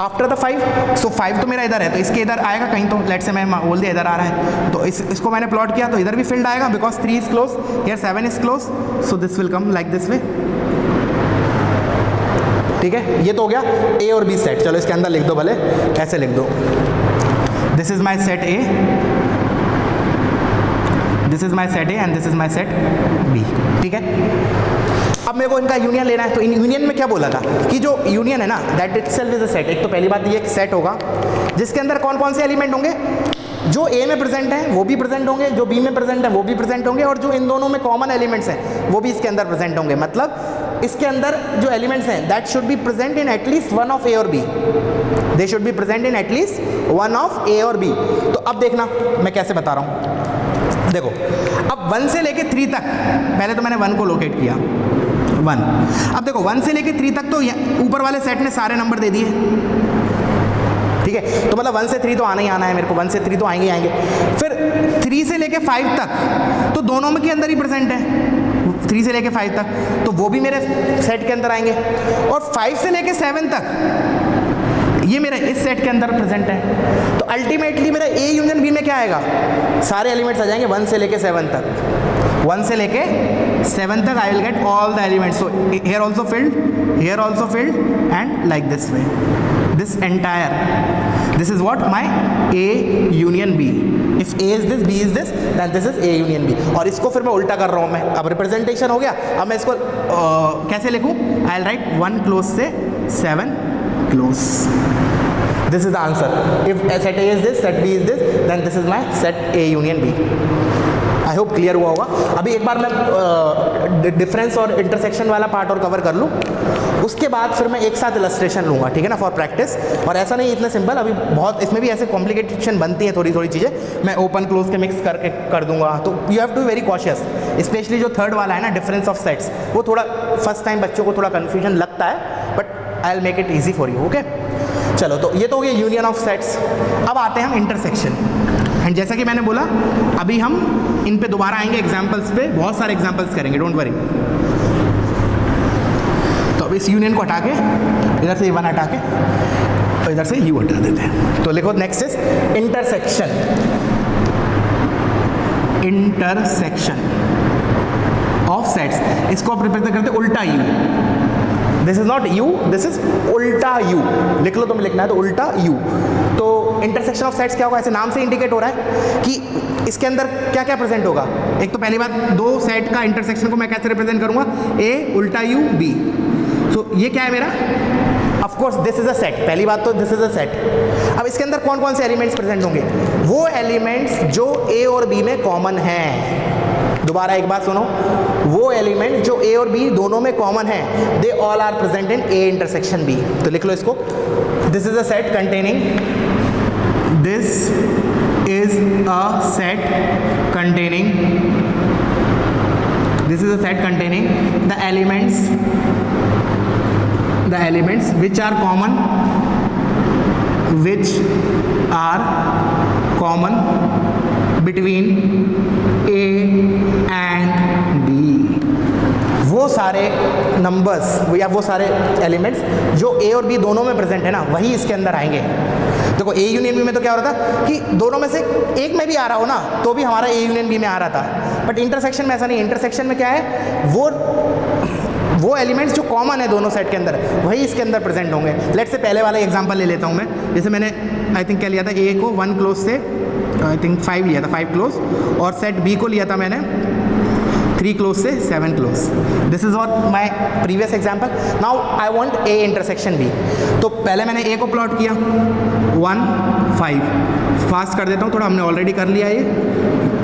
after the five so five तो मेरा इधर है तो इसके इधर आएगा कहीं तो लेट से मैं बोल दिया इधर आ रहा है। तो इस, इसको मैंने प्लॉट किया तो इधर भी फ़ील्ड आएगा बिकॉज़ थ्री इज़ क्लोज या seven is close so this will come like this way ठीक है? ये तो हो गया ए और बी सेट चलो इसके अंदर लिख दो भले, ऐसे लिख दो। This is my set A this is my set A and this is my set B ठीक है? मेरे को इनका यूनियन लेना है तो इन यूनियन में क्या बोला था? कि जो यूनियन है ना that itself is a set एक तो पहली बात ये एक सेट होगा। जिसके अंदर कौन कौन से एलिमेंट होंगे? जो ए में प्रेजेंट है, वो भी प्रेजेंट होंगे, जो बी में प्रेजेंट है, वो भी प्रेजेंट होंगे, और जो इन दोनों में कॉमन एलिमेंट्स हैं, वो भी इसके अंदर प्रेजेंट होंगे। मतलब इसके अंदर जो एलिमेंट्स हैं that should be present in at least one of A और B they should be present in at least one of A और बी तो अब देखना, मैं कैसे बता रहा हूँ। देखो, अब वन से लेके थ्री तक, पहले तो मैंने वन को लोकेट किया। वन अब देखो वन से लेके थ्री तक तो ऊपर वाले सेट ने सारे नंबर दे दिए। ठीक है? तो मतलब वन से थ्री तो आना ही आना है मेरे को। वन से थ्री तो आएँगे आएँगे। फिर थ्री से लेके फाइव तक तो दोनों में के अंदर ही प्रेजेंट है। थ्री से लेके फाइव तक तो वो भी मेरे सेट के अंदर आएँगे। और फाइव से लेके सेवन तक, ये मेरा इस सेट के अंदर प्रेजेंट है। तो अल्टीमेटली मेरा ए यूनियन बी में क्या आएगा? सारे एलिमेंट्स आ जाएँगे वन से लेके सेवन तक। वन से लेके सेवन तक I will get all the element so here also filled here also filled and like this way this entire this is what my A union B if A is this B is this then this is A union B और इसको फिर मैं उल्टा कर रहा हूँ मैं। अब रिप्रेजेंटेशन हो गया। अब मैं इसको आ, कैसे लिखूँ? I will write one close से seven close this is the answer if set A is this set B is this then this is my set A union B I hope clear हुआ होगा। अभी एक बार मैं difference और intersection वाला part और कवर कर लूँ। उसके बाद फिर मैं एक साथ इलस्ट्रेशन लूँगा, ठीक है ना फॉर प्रैक्टिस और ऐसा नहीं इतना सिंपल अभी बहुत, इसमें भी ऐसे कॉम्प्लिकेशन बनती है थोड़ी थोड़ी चीज़ें। मैं ओपन क्लोज के मिक्स करके कर दूँगा। तो you have to very cautious specially जो थर्ड वाला है ना डिफरेंस ऑफ़ सेट्स वो थोड़ा फ़र्स्ट टाइम बच्चों को थोड़ा कन्फ्यूज़न लगता है but I'll make it easy for you okay चलो तो ये तो हो गया यूनियन ऑफ़ सेट्स अब आते हैं हम इंटरसेक्शन एंड जैसा कि मैंने बोला, अभी हम इन पे दोबारा आएँगे एग्जाम्पल्स पे, बहुत सारे एग्जाम्पल्स करेंगे डोंट वरी तो अब इस यूनियन को हटा के इधर से वन हटा के तो इधर से यू हटा देते हैं। तो लिखो next is intersection intersection of sets इसको आप रिप्रेजेंट करते, उल्टा U this is not U this is उल्टा यू लिख लो तुम्हें लिखना है तो उल्टा यू तो इंटरसेक्शन ऑफ़ सेट्स क्या होगा? ऐसे नाम से इंडिकेट हो रहा है कि इसके अंदर क्या क्या प्रेजेंट होगा? एक तो पहली बात, दो सेट का इंटरसेक्शन को मैं कैसे रिप्रेजेंट करूँगा? ए उल्टा यू बी सो ये क्या है मेरा? Of course this is a set पहली बात तो दिस इज़ अ सेट अब इसके अंदर कौन कौन से एलिमेंट्स प्रेजेंट होंगे? वो एलिमेंट्स जो ए और बी में कॉमन हैं. दोबारा एक बात सुनो. वो एलिमेंट जो ए और बी दोनों में कॉमन है they all are present in A intersection B तो लिख लो इसको। This is a set containing this is a set containing this is a set containing the elements the elements which are common which are common between A वो सारे numbers या वो सारे elements जो ए और बी दोनों में प्रेजेंट है ना, वही इसके अंदर आएँगे। देखो ए यूनियन बी में तो क्या हो रहा था कि दोनों में से एक में भी आ रहा हो ना तो भी हमारा ए यूनियन बी में आ रहा था। बट इंटरसेक्शन में ऐसा नहीं इंटरसेक्शन में क्या है, वो वो एलिमेंट्स जो कॉमन है दोनों सेट के अंदर, वही इसके अंदर प्रेजेंट होंगे। लेट से पहले वाला एग्जांपल ले लेता हूँ मैं। जैसे मैंने आई थिंक क्या लिया था ए को वन क्लोज से आई थिंक फाइव लिया था फाइव क्लोज और सेट बी को लिया था मैंने थ्री क्लोज से seven close this is what my previous example now I want A intersection B तो पहले मैंने ए को प्लॉट किया. वन फाइव फास्ट कर देता हूँ, थोड़ा हमने ऑलरेडी कर लिया ये.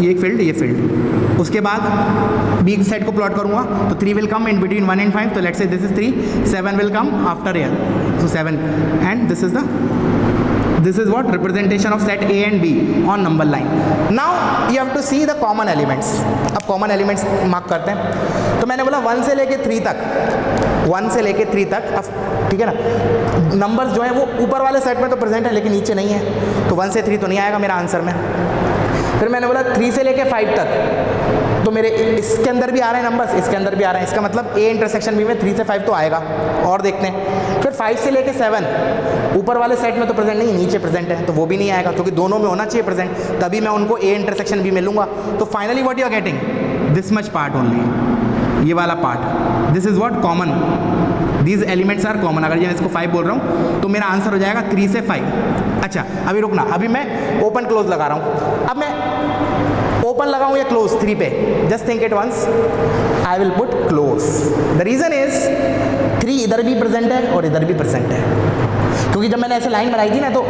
ये फ़ील्ड ये फ़ील्ड उसके बाद बी सेट को प्लॉट करूँगा तो three will come in between one and five तो let's say this is three seven will come after here so seven and this is the this is what representation of set a and b on number line. Now, you have to see the common elements. अब common elements mark करते हैं। तो मैंने बोला one से लेके three तक। One से लेके थ्री तक। अब ठीक है ना? नंबर्स जो है वो ऊपर वाले सेट में तो प्रेजेंट है, लेकिन नीचे नहीं है। तो वन से थ्री तो नहीं आएगा मेरा आंसर में। फिर मैंने बोला थ्री से लेके फाइव तक। तो मेरे इसके अंदर भी आ रहे हैं नंबर्स इसके अंदर भी आ रहे हैं। इसका मतलब ए इंटरसेक्शन बी में थ्री से फाइव तो आएगा। और देखते हैं। फिर फाइव से लेके सेवन ऊपर वाले सेट में तो प्रेजेंट नहीं, नीचे प्रेजेंट है तो वो भी नहीं आएगा, क्योंकि दोनों में होना चाहिए प्रेजेंट तभी मैं उनको ए इंटरसेक्शन बी मिलूँगा तो finally what you are getting this much part only ये वाला part this is what common these elements are common अगर मैं इसको फाइव बोल रहा हूँ तो मेरा आंसर हो जाएगा थ्री से फाइव अच्छा अभी रुकना। अभी मैं ओपन क्लोज लगा रहा हूँ। अब मैं ओपन लगाऊँ या क्लोज थ्री पे. Just think it once I will put close the reason is three इधर भी प्रेजेंट है और इधर भी प्रेजेंट है. क्योंकि जब मैंने ऐसे लाइन बनाई थी ना तो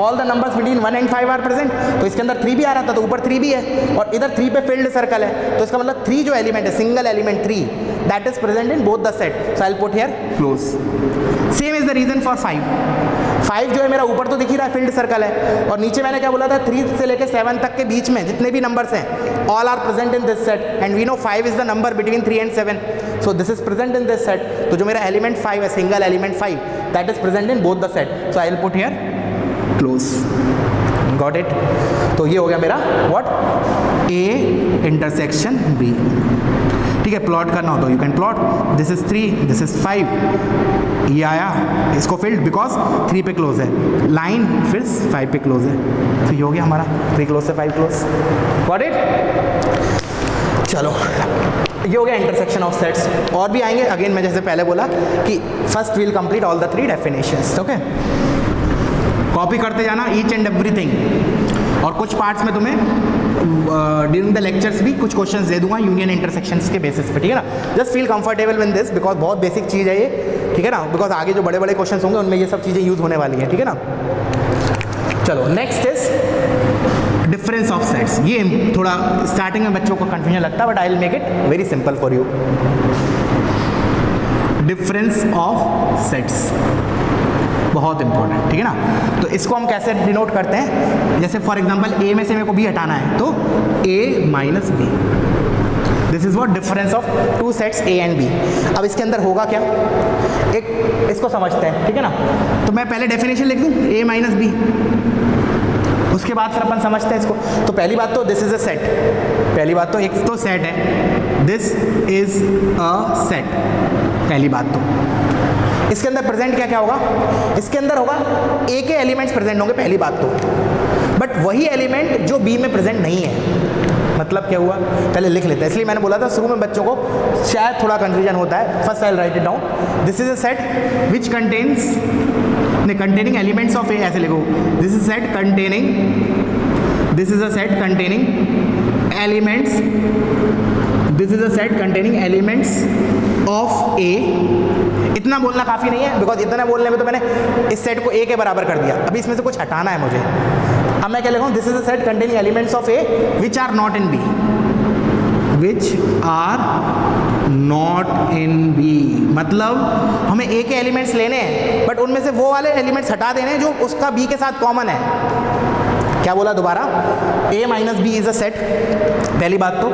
all the numbers between one and five are present तो इसके अंदर थ्री भी आ रहा था तो ऊपर थ्री भी है और इधर थ्री पे फिल्ड सर्कल है. तो इसका मतलब थ्री जो एलिमेंट है single element three that is present in both the set so I put here close same is the reason for five five जो है मेरा ऊपर तो दिख ही रहा है फ़ील्ड सर्कल है। और नीचे मैंने क्या बोला था थ्री से लेकर सेवन तक के बीच में जितने भी नंबर्स हैं all are present in this set and we know five is the number between three and seven so this is present in this set तो जो मेरा एलिमेंट फाइव है single element five that is present in both the set so I will put here close got it तो ये हो गया मेरा what A intersection B ठीक है प्लॉट करना हो तो you can plot this is three this is five ये आया, इसको फिल्ड बिकॉज़ थ्री पे क्लोज है. लाइन फिर फाइव पे क्लोज है. तो ये हो गया हमारा. थ्री क्लोज से फाइव क्लोज गॉट इट चलो, ये हो गया इंटरसेक्शन ऑफ़ सेट्स और भी आएँगे. अगेन मैं जैसे पहले बोला कि first will complete all the three definitions okay copy करते जाना ईच एंड एवरीथिंग और कुछ पार्ट्स में तुम्हें ड्यूरिंग द लेक्चर्स भी कुछ क्वेश्चंस दे दूँगा यूनियन इंटरसेक्शंस के बेसिस पे, ठीक है ना? Just feel comfortable with this because बहुत बेसिक चीज़ है ये, ठीक है ना? बिकॉज़ आगे जो बड़े बड़े क्वेश्चन होंगे, उनमें ये सब चीज़ें यूज़ होने वाली हैं, ठीक है ना? चलो next is difference of sets ये थोड़ा स्टार्टिंग में बच्चों को कंफ्यूजन लगता है but I will make it very simple for you difference of sets बहुत इंपॉर्टेंट ठीक है ना? तो इसको हम कैसे डिनोट करते हैं? जैसे फॉर एग्ज़ाम्पल ए में से मेरे को बी हटाना है तो A minus B this is what difference of two sets A and B अब इसके अंदर होगा क्या? एक, इसको समझते हैं, ठीक है ना? तो मैं पहले डेफिनेशन लिख दूँ ए माइनस बी उसके बाद फिर अपन समझते हैं इसको। तो पहली बात तो दिस इज़ अ सेट पहली बात तो एक तो सेट है. दिस इज़ अ सेट पहली बात तो। इसके अंदर प्रेजेंट क्या क्या होगा? इसके अंदर होगा ए के एलिमेंट्स प्रेजेंट होंगे, पहली बात तो। बट वही एलिमेंट जो बी में प्रेजेंट नहीं है। मतलब क्या हुआ? पहले लिख लेते हैं। इसलिए मैंने बोला था, शुरू में बच्चों को शायद थोड़ा कंफ्यूजन होता है। First I write it down this is a set which contains containing elements of A ऐसे लिखो। This is set containing this is a set containing elements this is a set containing elements of A इतना बोलना काफ़ी नहीं है because इतना बोलने में तो मैंने इस सेट को ए के बराबर कर दिया। अभी इसमें से कुछ हटाना है मुझे। अब मैं क्या लिखूँ? This is a set containing elements of A which are not in B which are not in B मतलब हमें ए के एलिमेंट्स लेने हैं बट उनमें से वो वाले एलिमेंट्स हटा देने हैं जो उसका बी के साथ कॉमन है। क्या बोला दोबारा? A minus B is a set पहली बात तो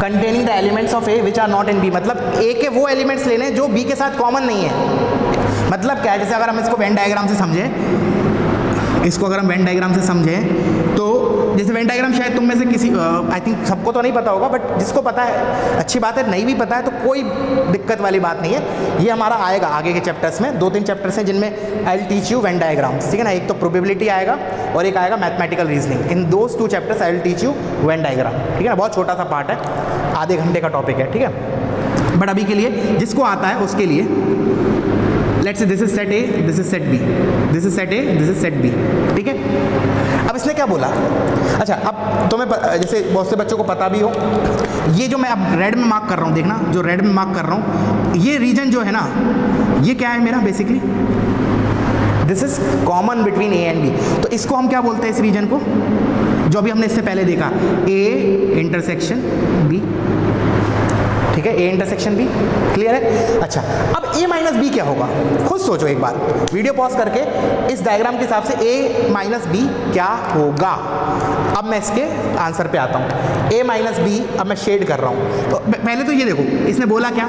containing the elements of A which are not in B मतलब ए के वो एलिमेंट्स लेने जो बी के साथ कॉमन नहीं है। मतलब क्या है? जैसे अगर हम इसको वेन डायग्राम से समझें, इसको अगर हम वेन डायग्राम से समझें जैसे वेन डायग्राम शायद तुम में से किसी आई थिंक सबको तो नहीं पता होगा बट जिसको पता है, अच्छी बात है, नहीं भी पता है तो कोई दिक्कत वाली बात नहीं है। ये हमारा आएगा आगे के चैप्टर्स में, दो तीन चैप्टर्स हैं जिनमें I teach you Venn diagrams ठीक है ना? एक तो प्रोबेबिलिटी आएगा और एक आएगा मैथमेटिकल रीजनिंग इन दो two chapters I teach you Venn diagram ठीक है ना? बहुत छोटा सा पार्ट है, आधे घंटे का टॉपिक है, ठीक है? बट अभी के लिए, जिसको आता है, उसके लिए let's this is set A this is set B this is set A this is set B ठीक है? अब इसने क्या बोला? अच्छा अब तुम्हें जैसे बहुत से बच्चों को पता भी हो, ये जो मैं अब रेड में मार्क कर रहा हूँ, देखना, जो रेड में मार्क कर रहा हूँ, ये रीजन जो है ना, ये क्या है मेरा basically this is common between A and B तो इसको हम क्या बोलते हैं इस रीजन को? जो अभी हमने इससे पहले देखा ए इंटरसेक्शन बी ठीक है? ए इंटरसेक्शन बी क्लियर है? अच्छा अब ए माइनस बी क्या होगा? खुद सोचो एक बार। वीडियो पॉज करके इस डायग्राम के हिसाब से ए माइनस बी क्या होगा? अब मैं इसके आंसर पे आता हूँ। ए माइनस बी अब मैं शेड कर रहा हूँ। तो पहले तो ये देखो, इसने बोला क्या?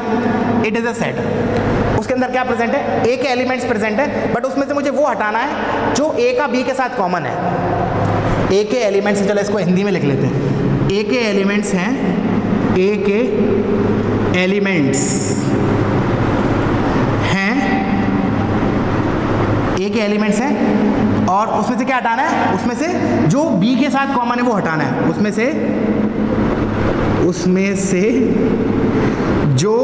इट इज़ अ सेट उसके अंदर क्या प्रेजेंट है? ए के एलिमेंट्स प्रेजेंट है बट उसमें से मुझे वो हटाना है, जो ए का बी के साथ कॉमन है। ए के एलिमेंट्स चलो इसको हिंदी में लिख लेते हैं। ए के एलिमेंट्स हैं ए के एलिमेंट्स हैं। ए के एलिमेंट्स हैं और उसमें से क्या हटाना है? उसमें से जो बी के साथ कॉमन है वो हटाना है। उसमें से उसमें से जो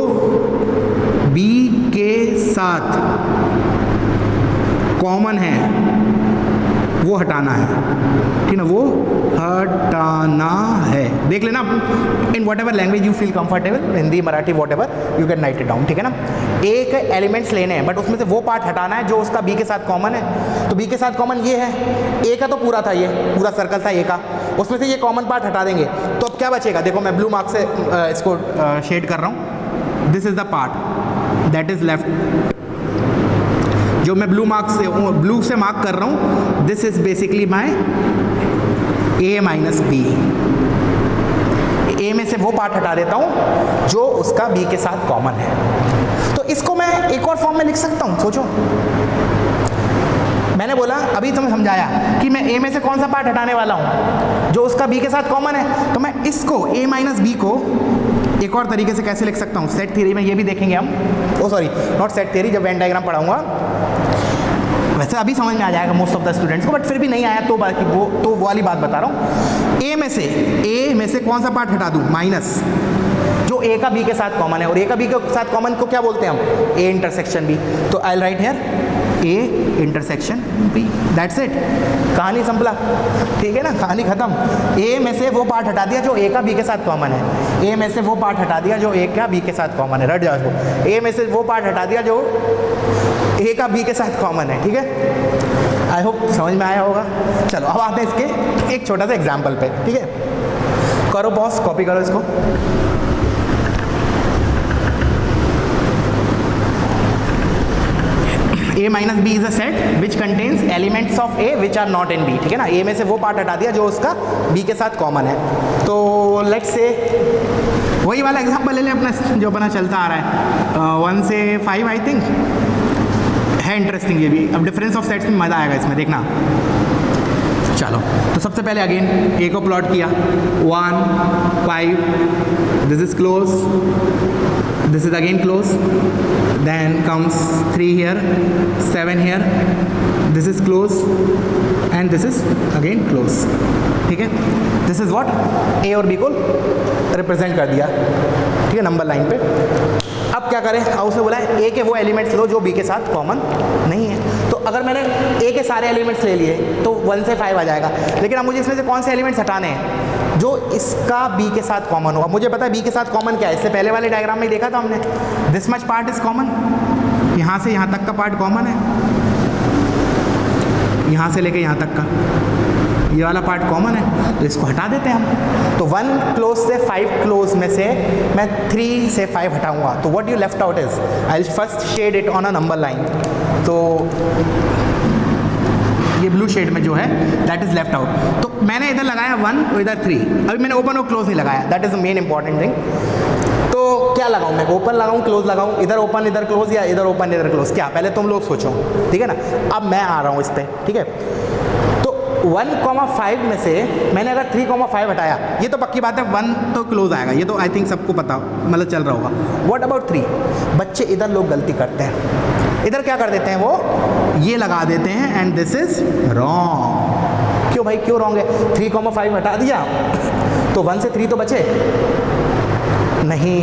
बी के साथ कॉमन है वो हटाना है। ठीक ना? वो हटाना है। देख लेना in whatever language you feel comfortable Hindi, Marathi whatever you can write it down ठीक है ना? एक एलिमेंट्स लेने हैं बट उसमें से वो पार्ट हटाना है जो उसका बी के साथ कॉमन है। तो बी के साथ कॉमन ये है। ए का तो पूरा था ये, पूरा सर्कल था ए का। उसमें से ये कॉमन पार्ट हटा देंगे। तो अब क्या बचेगा? देखो, मैं ब्लू मार्क से इसको शेड कर रहा हूँ। This is the part that is left जो मैं ब्लू मार्क से ब्लू से मार्क कर रहा हूँ this is basically my A minus B A में से वो पार्ट हटा देता हूँ, जो उसका बी के साथ कॉमन है। तो इसको मैं एक और फॉर्म में लिख सकता हूँ, सोचो। मैंने बोला, अभी तुम्हें समझाया कि मैं ए में से कौन सा पार्ट हटाने वाला हूँ, जो उसका बी के साथ कॉमन है। तो मैं इसको ए माइनस बी को एक और तरीके से कैसे लिख सकता हूँ? सेट थ्योरी में ये भी देखेंगे हम। Oh sorry not set theory जब वेन डायग्राम पढ़ाऊँगा वैसे अभी समझ में आ जाएगा मोस्ट ऑफ़ द स्टूडेंट्स को बट फिर भी नहीं आया तो बाकी वो तो वो वाली बात बता रहा हूँ। ए में से ए में से कौन सा पार्ट हटा दूँ? माइनस जो ए का बी के साथ कॉमन है, और ए का बी के साथ कॉमन को क्या बोलते हैं हम? ए इंटरसेक्शन बी तो I write here A intersection B that's it कहानी संपला। ठीक है ना? कहानी खत्म। ए में से वो पार्ट हटा दिया जो ए का बी के साथ कॉमन है। ए में से वो पार्ट हटा दिया जो ए का बी के साथ कॉमन है। रट जाओ ए में से वो पार्ट हटा दिया जो ए का बी के साथ कॉमन है ठीक है? आई होप समझ में आया होगा। चलो अब आते हैं इसके एक छोटा सा एग्ज़ाम्पल पे ठीक है? करो बॉस कॉपी करो इसको। A minus B is a set which contains elements of A which are not in B ठीक है ना? ए में से वो पार्ट हटा दिया जो उसका बी के साथ कॉमन है। तो लेट्स से वही वाला एग्ज़ाम्पल ले लें अपना जो अपना चलता आ रहा है। वन uh, से फाइव आई थिंक है इंटरेस्टिंग ये भी। अब डिफरेंस ऑफ़ सेट्स में मज़ा आएगा इसमें, देखना। चलो तो सबसे पहले अगेन ए को प्लॉट किया। One five this is close this is again close then comes three here seven here this is close and this is again close ठीक है? दिस इज़ वॉट ए और बी को रिप्रेजेंट कर दिया। ठीक है? नंबर लाइन पे। अब क्या करें? अब उसने बोला ए के वो एलिमेंट्स लो जो बी के साथ कॉमन नहीं है। तो अगर मैंने ए के सारे एलिमेंट्स ले लिए तो वन से फाइव आ जाएगा। लेकिन अब मुझे इसमें से कौन से एलिमेंट्स हटाने हैं? जो इसका बी के साथ कॉमन होगा मुझे पता है बी के साथ कॉमन क्या है। इससे पहले वाले डायग्राम में देखा था हमने। This much part is common यहाँ से यहाँ तक का पार्ट कॉमन है। यहाँ से लेके यहाँ तक का। ये वाला पार्ट कॉमन है तो इसको हटा देते हैं हम। तो वन क्लोज से फाइव क्लोज में से मैं थ्री से फाइव हटाऊँगा। तो what you left out is I first shade it on a number line तो ये ब्लू शेड में जो है दैट इज़ लेफ़्ट आउट तो मैंने इधर लगाया वन और इधर थ्री अभी मैंने ओपन और क्लोज नहीं लगाया। That is the main important thing तो क्या लगाऊँ मैं? ओपन लगाऊँ क्लोज लगाऊँ? इधर ओपन इधर क्लोज या इधर ओपन इधर क्लोज क्या? पहले तुम लोग सोचो। ठीक है ना? अब मैं आ रहा हूँ इस पर ठीक है? वन कॉमा फाइव में से मैंने अगर थ्री कॉमा फाइव हटाया, ये तो पक्की बात है वन तो क्लोज आएगा। ये तो आई थिंक सबको पता मतलब चल रहा होगा। वट अबाउट थ्री बच्चे इधर लोग गलती करते हैं। इधर क्या कर देते हैं वो? ये लगा देते हैं एंड दिस इज़ रॉन्ग क्यों भाई, क्यों रॉन्ग है? थ्री कॉमा फाइव हटा दिया। तो वन से थ्री तो बचे। नहीं।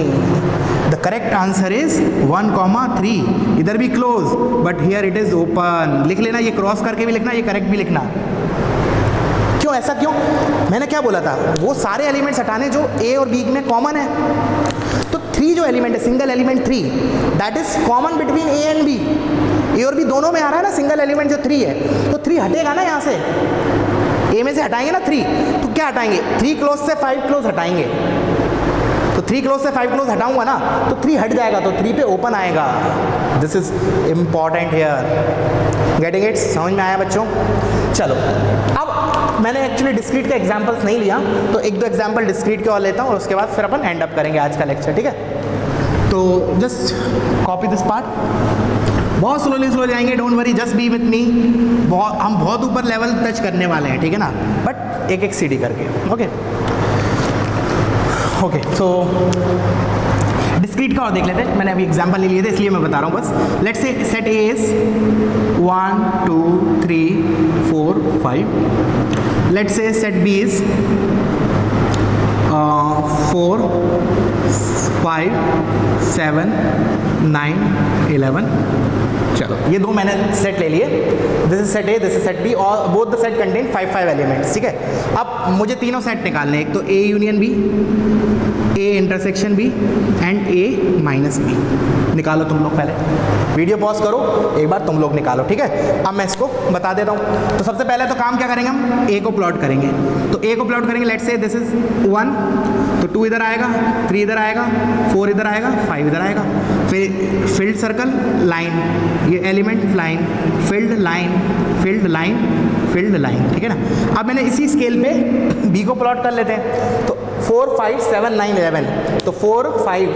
The correct answer is one comma three इधर भी close but here it is open लिख लेना, ये क्रॉस करके भी लिखना, ये करेक्ट भी लिखना। क्यों ऐसा क्यों? मैंने क्या बोला था? वो सारे एलिमेंट्स हटाने जो ए और बी में कॉमन है। तो थ्री जो एलिमेंट है single element three that is common between A and B A और बी दोनों में आ रहा है ना सिंगल एलिमेंट जो थ्री है तो थ्री हटेगा ना यहाँ से? ए में से हटाएँगे ना थ्री तो क्या हटाएँगे? थ्री क्लोज से फाइव क्लोज हटाएँगे। तो थ्री क्लोज से फाइव क्लोज हटाऊँगा ना तो थ्री हट जाएगा तो थ्री पे ओपन आएगा। This is important here getting it समझ में आया बच्चों? चलो, अब मैंने एक्चुअली डिस्क्रीट के एग्जाम्पल्स नहीं लिया तो एक दो एग्ज़ाम्पल डिस्क्रीट के और लेता हूँ, और उसके बाद फिर अपन एंड अप करेंगे आज का लेक्चर ठीक है? तो जस्ट कॉपी दिस पार्ट बहुत स्लोली स्लोली जाएँगे don't worry just be with me बहुत, हम बहुत ऊपर लेवल टच करने वाले हैं, ठीक है ना? बट एक एक सीढ़ी करके ओके ओके सो डिस्क्रीट का और देख लेते हैं। मैंने अभी एग्ज़ाम्पल ले लिया था, इसलिए मैं बता रहा हूँ बस। Let's say set A is one two three four five let's say set B is four five seven nine eleven चलो, ये दो मैंने सेट ले लिए। This is set A this is set B और both the set contain five five elements ठीक है? अब मुझे तीनों सेट निकालने एक तो A union B A intersection B and A minus B निकालो तुम लोग पहले। वीडियो पॉज करो, एक बार तुम लोग निकालो, ठीक है? अब मैं इसको बता देता हूँ। तो सबसे पहले तो काम क्या करेंगे हम? ए को प्लॉट करेंगे। ए को प्लॉट करेंगे let's say this is one तो टू इधर आएगा थ्री इधर आएगा फोर इधर आएगा फाइव इधर आएगा। फिर फ़ील्ड सर्कल लाइन ये element line filled line filled line filled line ठीक है ना? अब मैंने इसी स्केल पे बी को प्लॉट कर लेते हैं। तो four five seven nine eleven तो फोर फाइव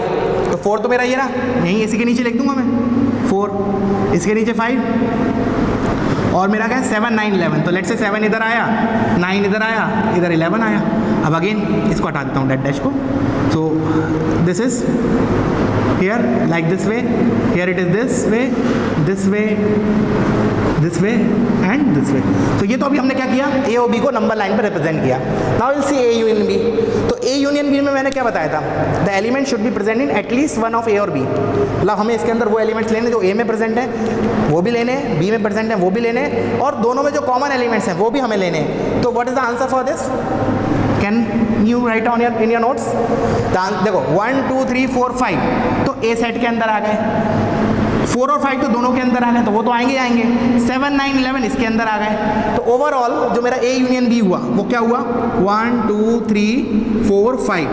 तो फोर तो मेरा ये ना यहीं इसी के नीचे लिख दूँगा मैं। फोर इसके नीचे फाइव और मेरा क्या है? सेवन नाइन इलेवन तो लेट से सेवन इधर आया नाइन इधर आया, इधर इलेवन आया. अब अगेन इसको हटा देता हूँ डेड डैश को. So this is here like this way here it is this way this way. This way and this way तो ये तो अभी हमने क्या किया? ए और बी को नंबर लाइन पर रिप्रेजेंट किया। Now will see A union B तो ए यूनियन बी में मैंने क्या बताया था? The element should be present in at least one of A और बी मतलब हमें इसके अंदर वो एलिमेंट्स लेने जो ए में प्रेजेंट है, वो भी लेने बी में प्रेजेंट है, वो भी लेने और दोनों में जो कॉमन एलिमेंट्स हैं, वो भी हमें लेने तो what is the answer for this can you write on your in your notes देखो one two three four five तो ए सेट के अंदर आ गए। फोर और फाइव तो दोनों के अंदर आ गए तो वो तो आएँगे आएँगे। सेवन, नाइन, इलेवन, इसके अंदर आ गए। तो ओवरऑल जो मेरा ए यूनियन बी हुआ, वो क्या हुआ? One two three four five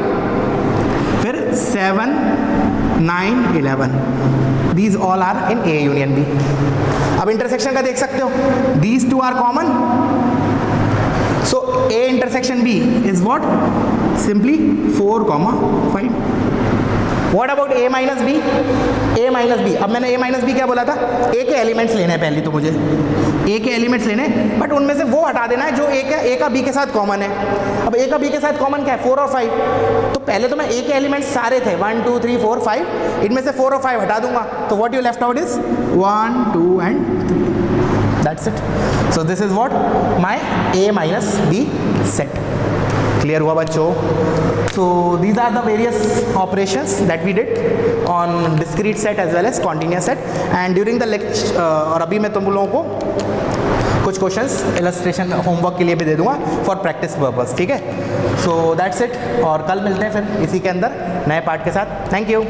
फिर seven nine eleven these all are in A union B अब इंटरसेक्शन का देख सकते हो। These two are common so a intersection b is what? Simply 4 comma 5 what about A minus B A minus B अब मैंने ए minus B क्या बोला था? ए के एलिमेंट्स लेने हैं पहले तो मुझे। ए के एलिमेंट्स लेने बट उनमें से वो हटा देना है जो ए का ए का बी के साथ कॉमन है। अब ए का बी के साथ कॉमन क्या है? फोर और फाइव तो पहले तो मैं ए के एलिमेंट्स सारे थे। One two three four five इनमें से फोर और फाइव हटा दूँगा। तो what you left out is one two and three that's it so this is what my A minus B set clear हुआ बच्चों। So these are the various operation that we did on discrete set as well as continuous set and during the lecture और अभी मैं तुम लोगों को कुछ question illustration homework के लिए भी दे दूँगा फॉर प्रैक्टिस पर्पज ठीक है? सो दैट्स इट और कल मिलते हैं फिर इसी के अंदर नए पार्ट के साथ। Thank you